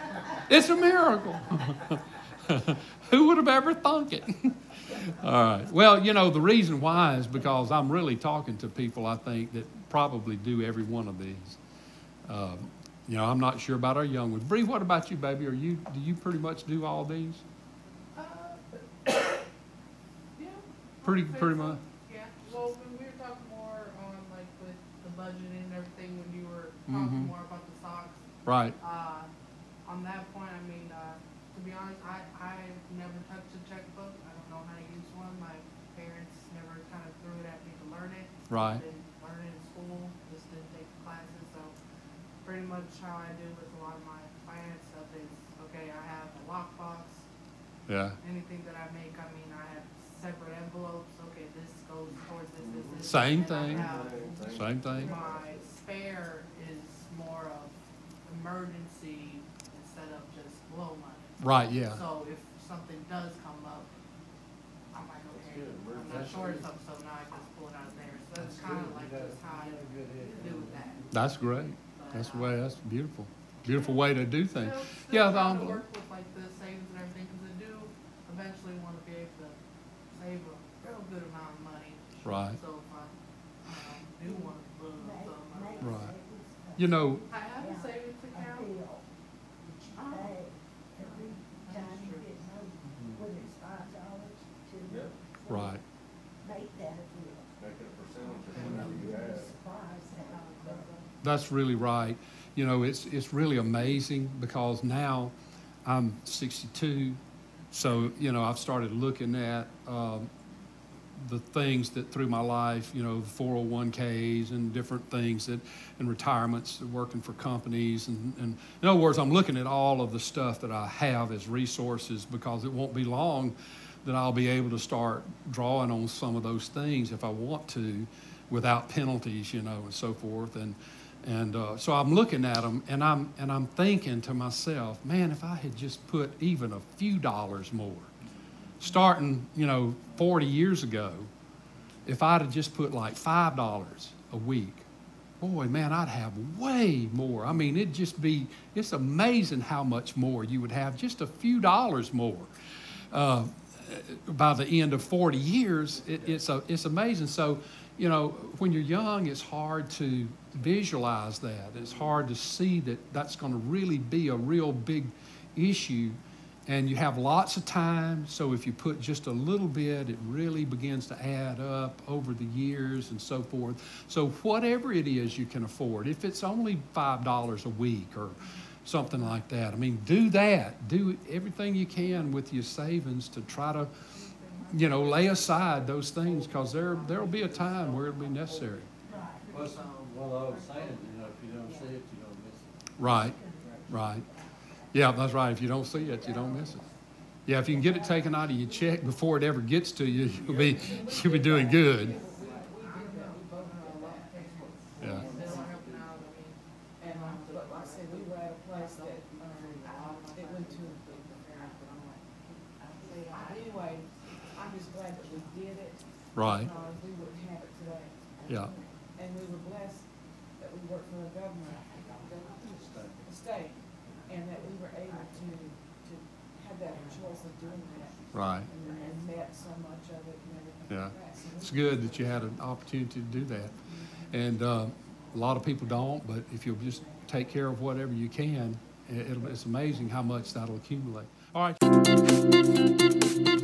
It's a miracle. Who would have ever thunk it? All right. Well, you know, the reason why is because I'm really talking to people, I think, that probably do every one of these. Um, you know, I'm not sure about our young ones. Bree, what about you, baby? Are you, do you pretty much do all these? Uh, yeah. Pretty, pretty much? Yeah, well, when we were talking more on like with the budgeting and everything, when you were Mhm. talking more about the stocks, Right. uh, on that point, I mean, uh, to be honest, I, I never touched a checkbook. I don't know how to use one. My parents never kind of threw it at me to learn it. Right. Didn't learn it in school, just didn't take the classes, so pretty much how I do with a lot of my finance stuff is, okay, I have a lockbox, Yeah. anything that I make, I mean, I have separate envelopes, okay, this goes towards this, this, this. Same and I thing. Same thing. My spare is more of emergency instead of just blow money. Right, yeah. So if something does come up, I'm like, okay, I'm not that's sure of good. something, so now I just pull it out of there. So that's That's kind of like You just how I you got a good head. do with that. That's great. That's the way, that's beautiful. Beautiful way to do things. Still- Yeah, Still the trying to envelope. work with like the savings and everything, cause I do eventually wanna be able to save a real good amount of money. Right. So if I, um, do wanna put some, I- Right. You know, I have a savings account. Yep. Right. Make it a percentage of whatever you have. That's really right. You know, it's, it's really amazing because now I'm 62. So, you know, I've started looking at um, the things that through my life, you know, the 401ks and different things that, and retirements, working for companies. And, and in other words, I'm looking at all of the stuff that I have as resources because it won't be long that I'll be able to start drawing on some of those things if I want to without penalties, you know, and so forth. And, and uh, so I'm looking at them and I'm, and I'm thinking to myself, man, if I had just put even a few dollars more, starting, you know, 40 years ago, if I'd have just put like $5 a week, boy, man, I'd have way more. I mean, it'd just be, it's amazing how much more you would have, just a few dollars more. Uh, by the end of 40 years, it, it's, a, it's amazing. So, you know, when you're young, it's hard to visualize that. It's hard to see that that's going to really be a real big issue. And you have lots of time, so if you put just a little bit, it really begins to add up over the years and so forth. So, whatever it is you can afford, if it's only $5 a week or something like that, I mean, do that. Do everything you can with your savings to try to, you know, lay aside those things because there, there'll be a time where it'll be necessary. Well, well, I was saying, you know, if you don't see it, you don't miss it. Right, right. Yeah, that's right. If you don't see it, you don't miss it. Yeah, if you can get it taken out of your check before it ever gets to you, you'll be, you'll be doing good. Yeah, They don't help now, I mean, And, um, but like I said, we were at a place that, um, just glad that we did it. Right. Because we wouldn't have it today. Yeah. And we were blessed that we worked for the government, the state, and that we were able to, to have that choice of doing that. Right. And and met so much of it and everything Yeah. like that. So It's good that you had an opportunity to do that. And uh, a lot of people don't, but if you'll just take care of whatever you can, it'll, it's amazing how much that'll accumulate. All right.